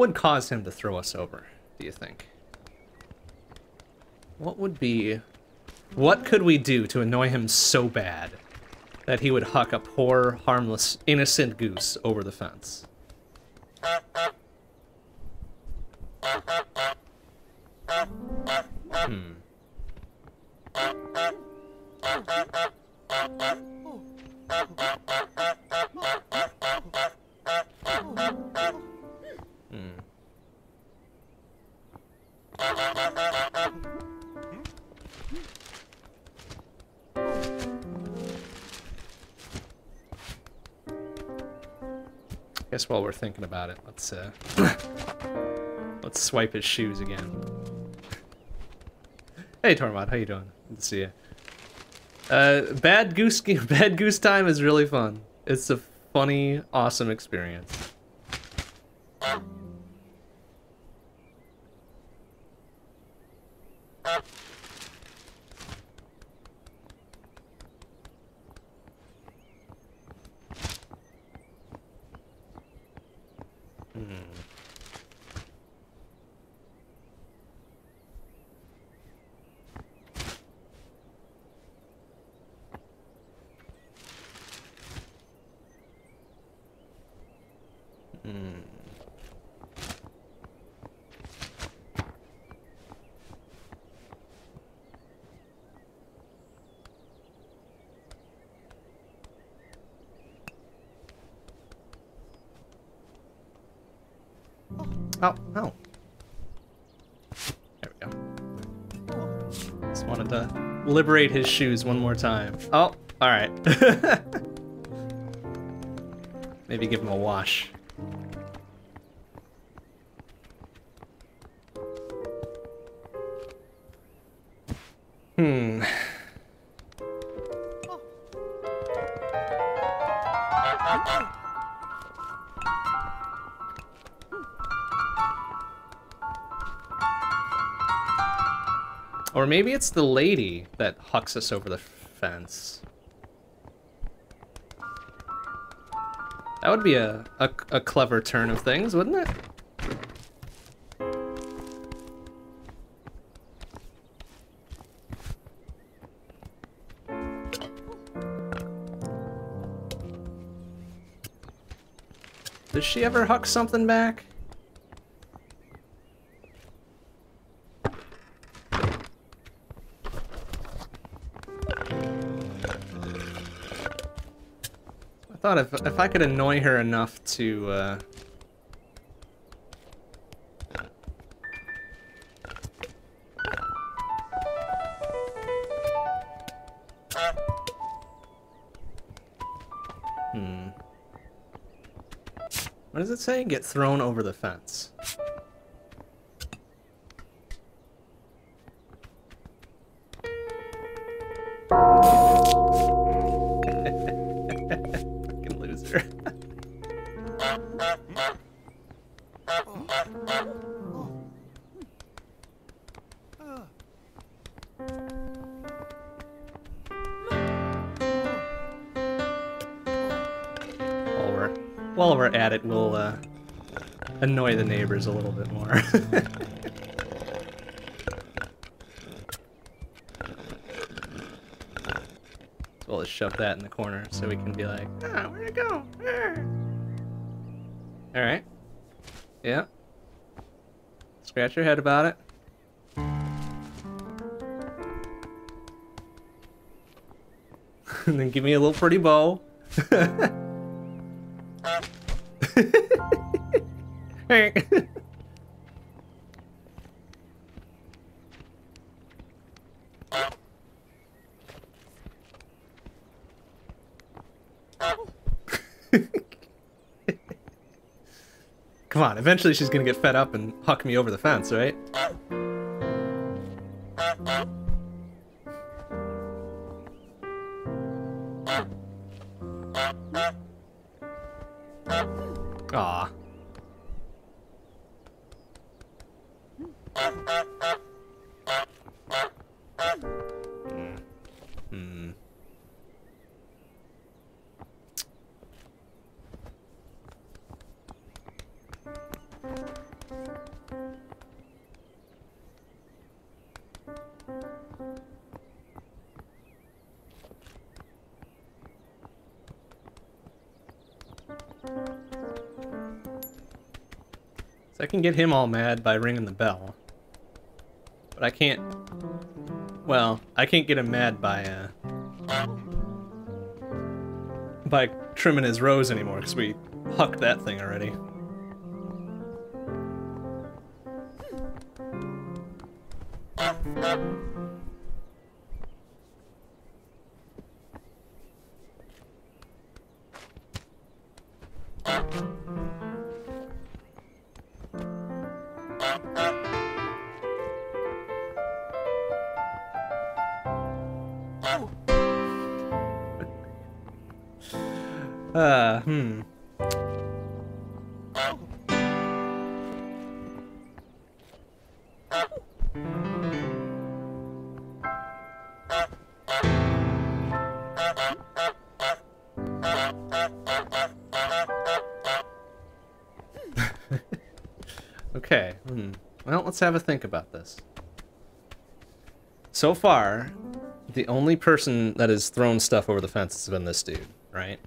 Would cause him to throw us over, do you think? What would be, what could we do to annoy him so bad that he would huck a poor, harmless, innocent goose over the fence? Thinking about it, let's uh <coughs> let's swipe his shoes again. hey Tormod, how you doing? Good to see you. Uh, bad goose <laughs> bad goose time is really fun. It's a funny, awesome experience. Oh, oh. There we go. Just wanted to liberate his shoes one more time. Oh, alright. <laughs> Maybe give him a wash. Or maybe it's the lady that hucks us over the fence. That would be a, a, a clever turn of things, wouldn't it? Does she ever huck something back? Thought if, if I could annoy her enough to, uh... Hmm. What does it say? Get thrown over the fence. So we can be like, ah, where'd it go? All right. Yeah. Scratch your head about it. <laughs> and then give me a little pretty bow. <laughs> <laughs> Come on, eventually she's gonna get fed up and huck me over the fence, right? Can get him all mad by ringing the bell. But I can't... Well, I can't get him mad by, uh... By trimming his rose anymore, because we hucked that thing already. Let's have a think about this. So far, the only person that has thrown stuff over the fence has been this dude, right?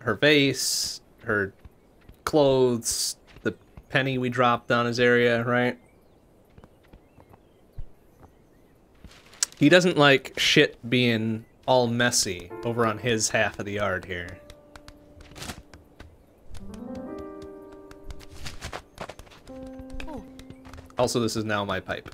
Her vase, her clothes, the penny we dropped on his area, right? He doesn't like shit being all messy over on his half of the yard here. Also, this is now my pipe.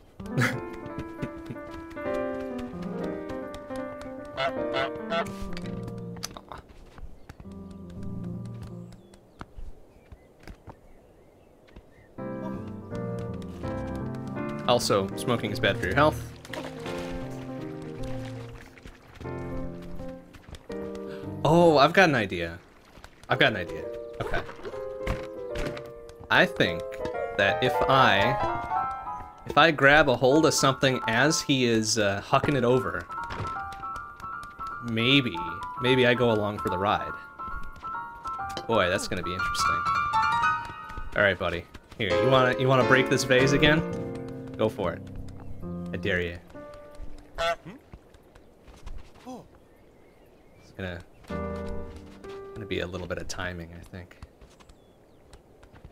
Also, smoking is bad for your health. Oh, I've got an idea. I've got an idea. Okay. I think that if I if I grab a hold of something as he is uh, hucking it over, maybe, maybe I go along for the ride. Boy, that's gonna be interesting. All right, buddy. Here, you wanna you wanna break this vase again? Go for it. I dare you. It's gonna gonna be a little bit of timing, I think.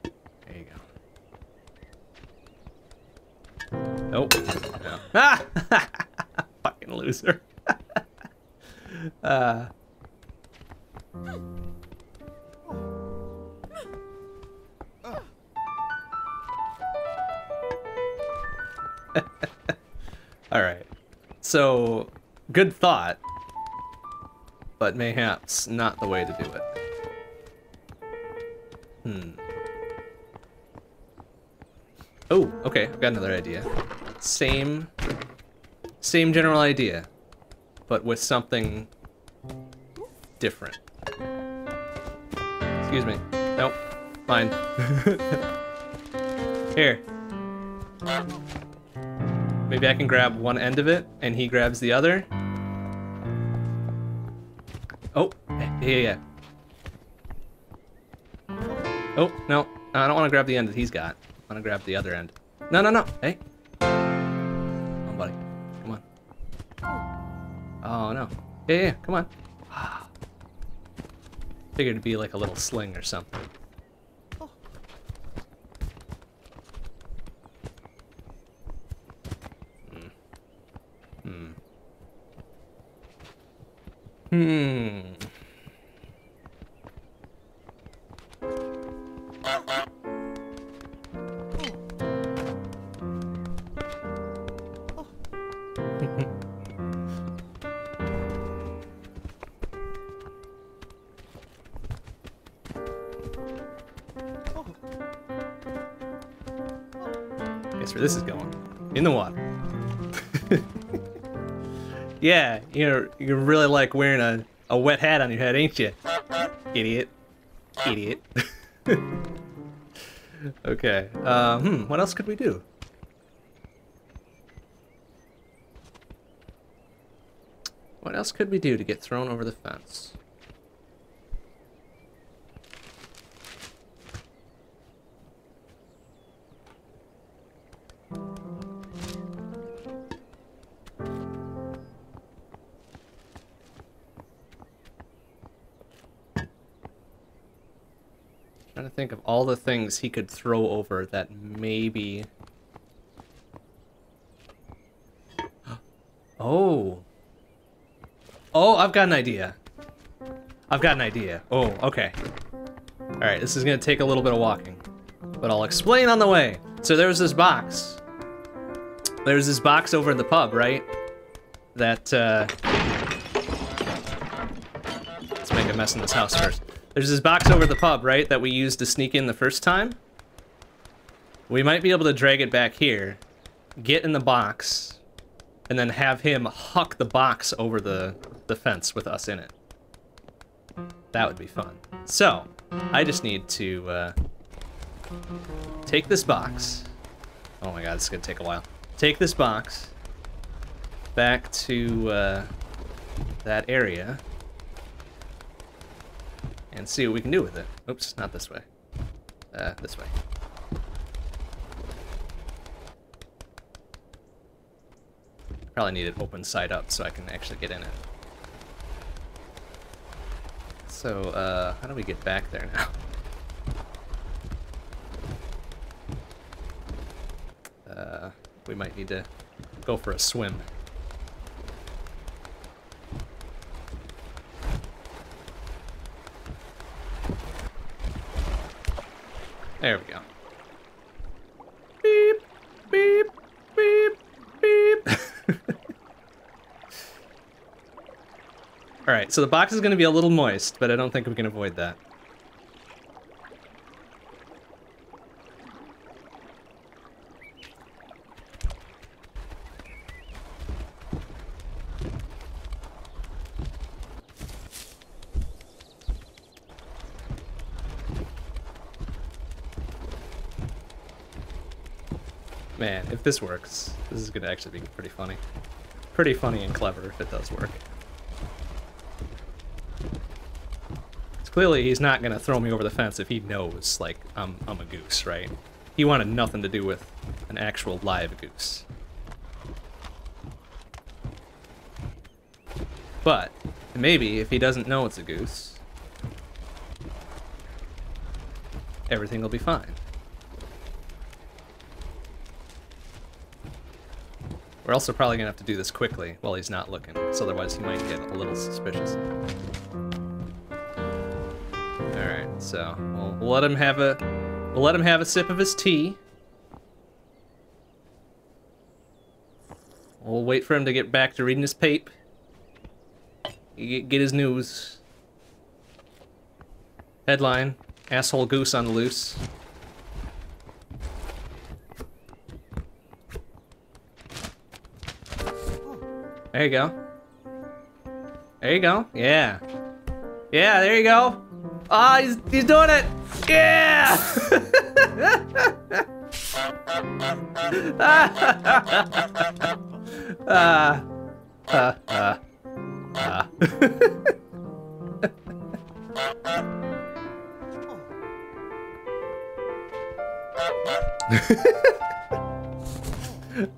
There you go. Nope. No. <laughs> Ah! Fucking loser. <laughs> uh. <laughs> All right. So, good thought, but mayhaps not the way to do it. Hmm. Oh, okay, I've got another idea. Same, same general idea, but with something different. Excuse me. Nope. Fine. <laughs> Here. Maybe I can grab one end of it, and he grabs the other. Oh, yeah, yeah. Oh, no. I don't want to grab the end that he's got. I want to grab the other end. No, no, no. Hey. Yeah, yeah, come on. Figured it'd be like a little sling or something. Hmm. Hmm. Guess you're you really like wearing a, a wet hat on your head, ain't you? Idiot. Idiot. <laughs> okay. Uh, hmm, what else could we do? What else could we do to get thrown over the fence? All the things he could throw over that maybe... <gasps> Oh. Oh, I've got an idea. I've got an idea. Oh, okay. Alright, this is gonna take a little bit of walking. But I'll explain on the way. So there's this box. There's this box over in the pub, right? That, uh... Let's make a mess in this house first. There's this box over the pub, right, that we used to sneak in the first time? We might be able to drag it back here, get in the box, and then have him huck the box over the, the fence with us in it. That would be fun. So, I just need to uh, take this box. Oh my god, this is gonna take a while. Take this box back to uh, that area and see what we can do with it. Oops, not this way. Uh, this way. Probably need it open side up so I can actually get in it. So, uh, how do we get back there now? <laughs> Uh, we might need to go for a swim. There we go. Beep, beep, beep, beep. <laughs> Alright, so the box is going to be a little moist, but I don't think we can avoid that. Man, if this works, this is going to actually be pretty funny. Pretty funny and clever if it does work. clearly he's not going to throw me over the fence if he knows, like, I'm, I'm a goose, right? He wanted nothing to do with an actual live goose. But, maybe if he doesn't know it's a goose, everything will be fine. We're also probably to have to do this quickly while he's not looking, because otherwise he might get a little suspicious. Alright, so we'll, let him have a we'll let him have a sip of his tea. We'll wait for him to get back to reading his pape. Get his news. Headline, asshole goose on the loose. There you go. There you go. Yeah. Yeah, there you go. Ah, oh, he's, he's doing it. Yeah. ah. Ah. Ah. Ah.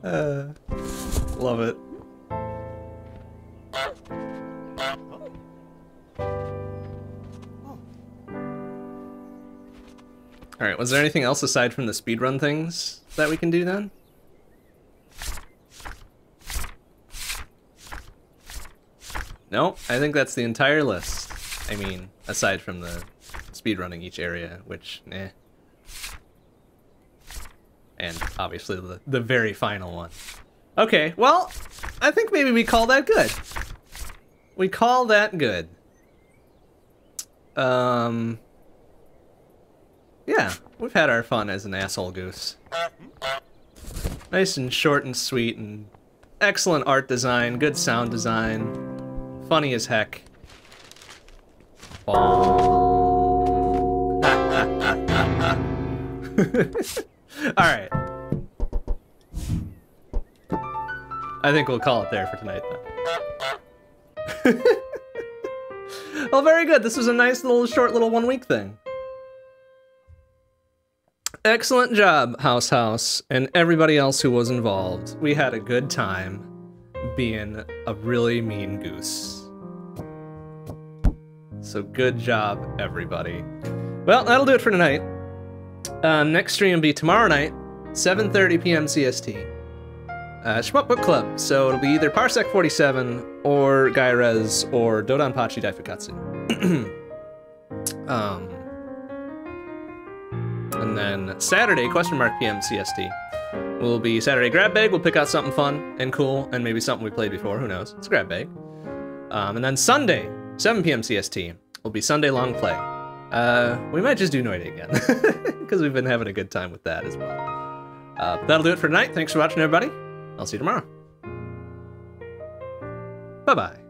uh, love it. Was there anything else aside from the speedrun things that we can do then? No, I think that's the entire list. I mean, aside from the speedrunning each area, which, eh. And obviously the, the very final one. Okay, well, I think maybe we call that good. We call that good. Um, yeah, we've had our fun as an asshole goose. Nice and short and sweet and excellent art design, good sound design, funny as heck. <laughs> Alright. I think we'll call it there for tonight then. <laughs> well, very good. This was a nice little short little one week thing. Excellent job, House House, and everybody else who was involved. We had a good time being a really mean goose. So good job, everybody. Well, that'll do it for tonight. Uh, next stream will be tomorrow night, 7:30 p.m. CST. Uh, Shmup Book Club. So it'll be either Parsec 47 or Gairez or Dodonpachi Daifukkatsu. <clears throat> um, and then Saturday, question mark PM CST, will be Saturday Grab Bag. We'll pick out something fun and cool and maybe something we played before. Who knows? It's Grab Bag. Um, and then Sunday, 7 p.m. CST, will be Sunday Long Play. Uh, we might just do Noita again <laughs> because we've been having a good time with that as well. Uh, that'll do it for tonight. Thanks for watching, everybody. I'll see you tomorrow. Bye bye.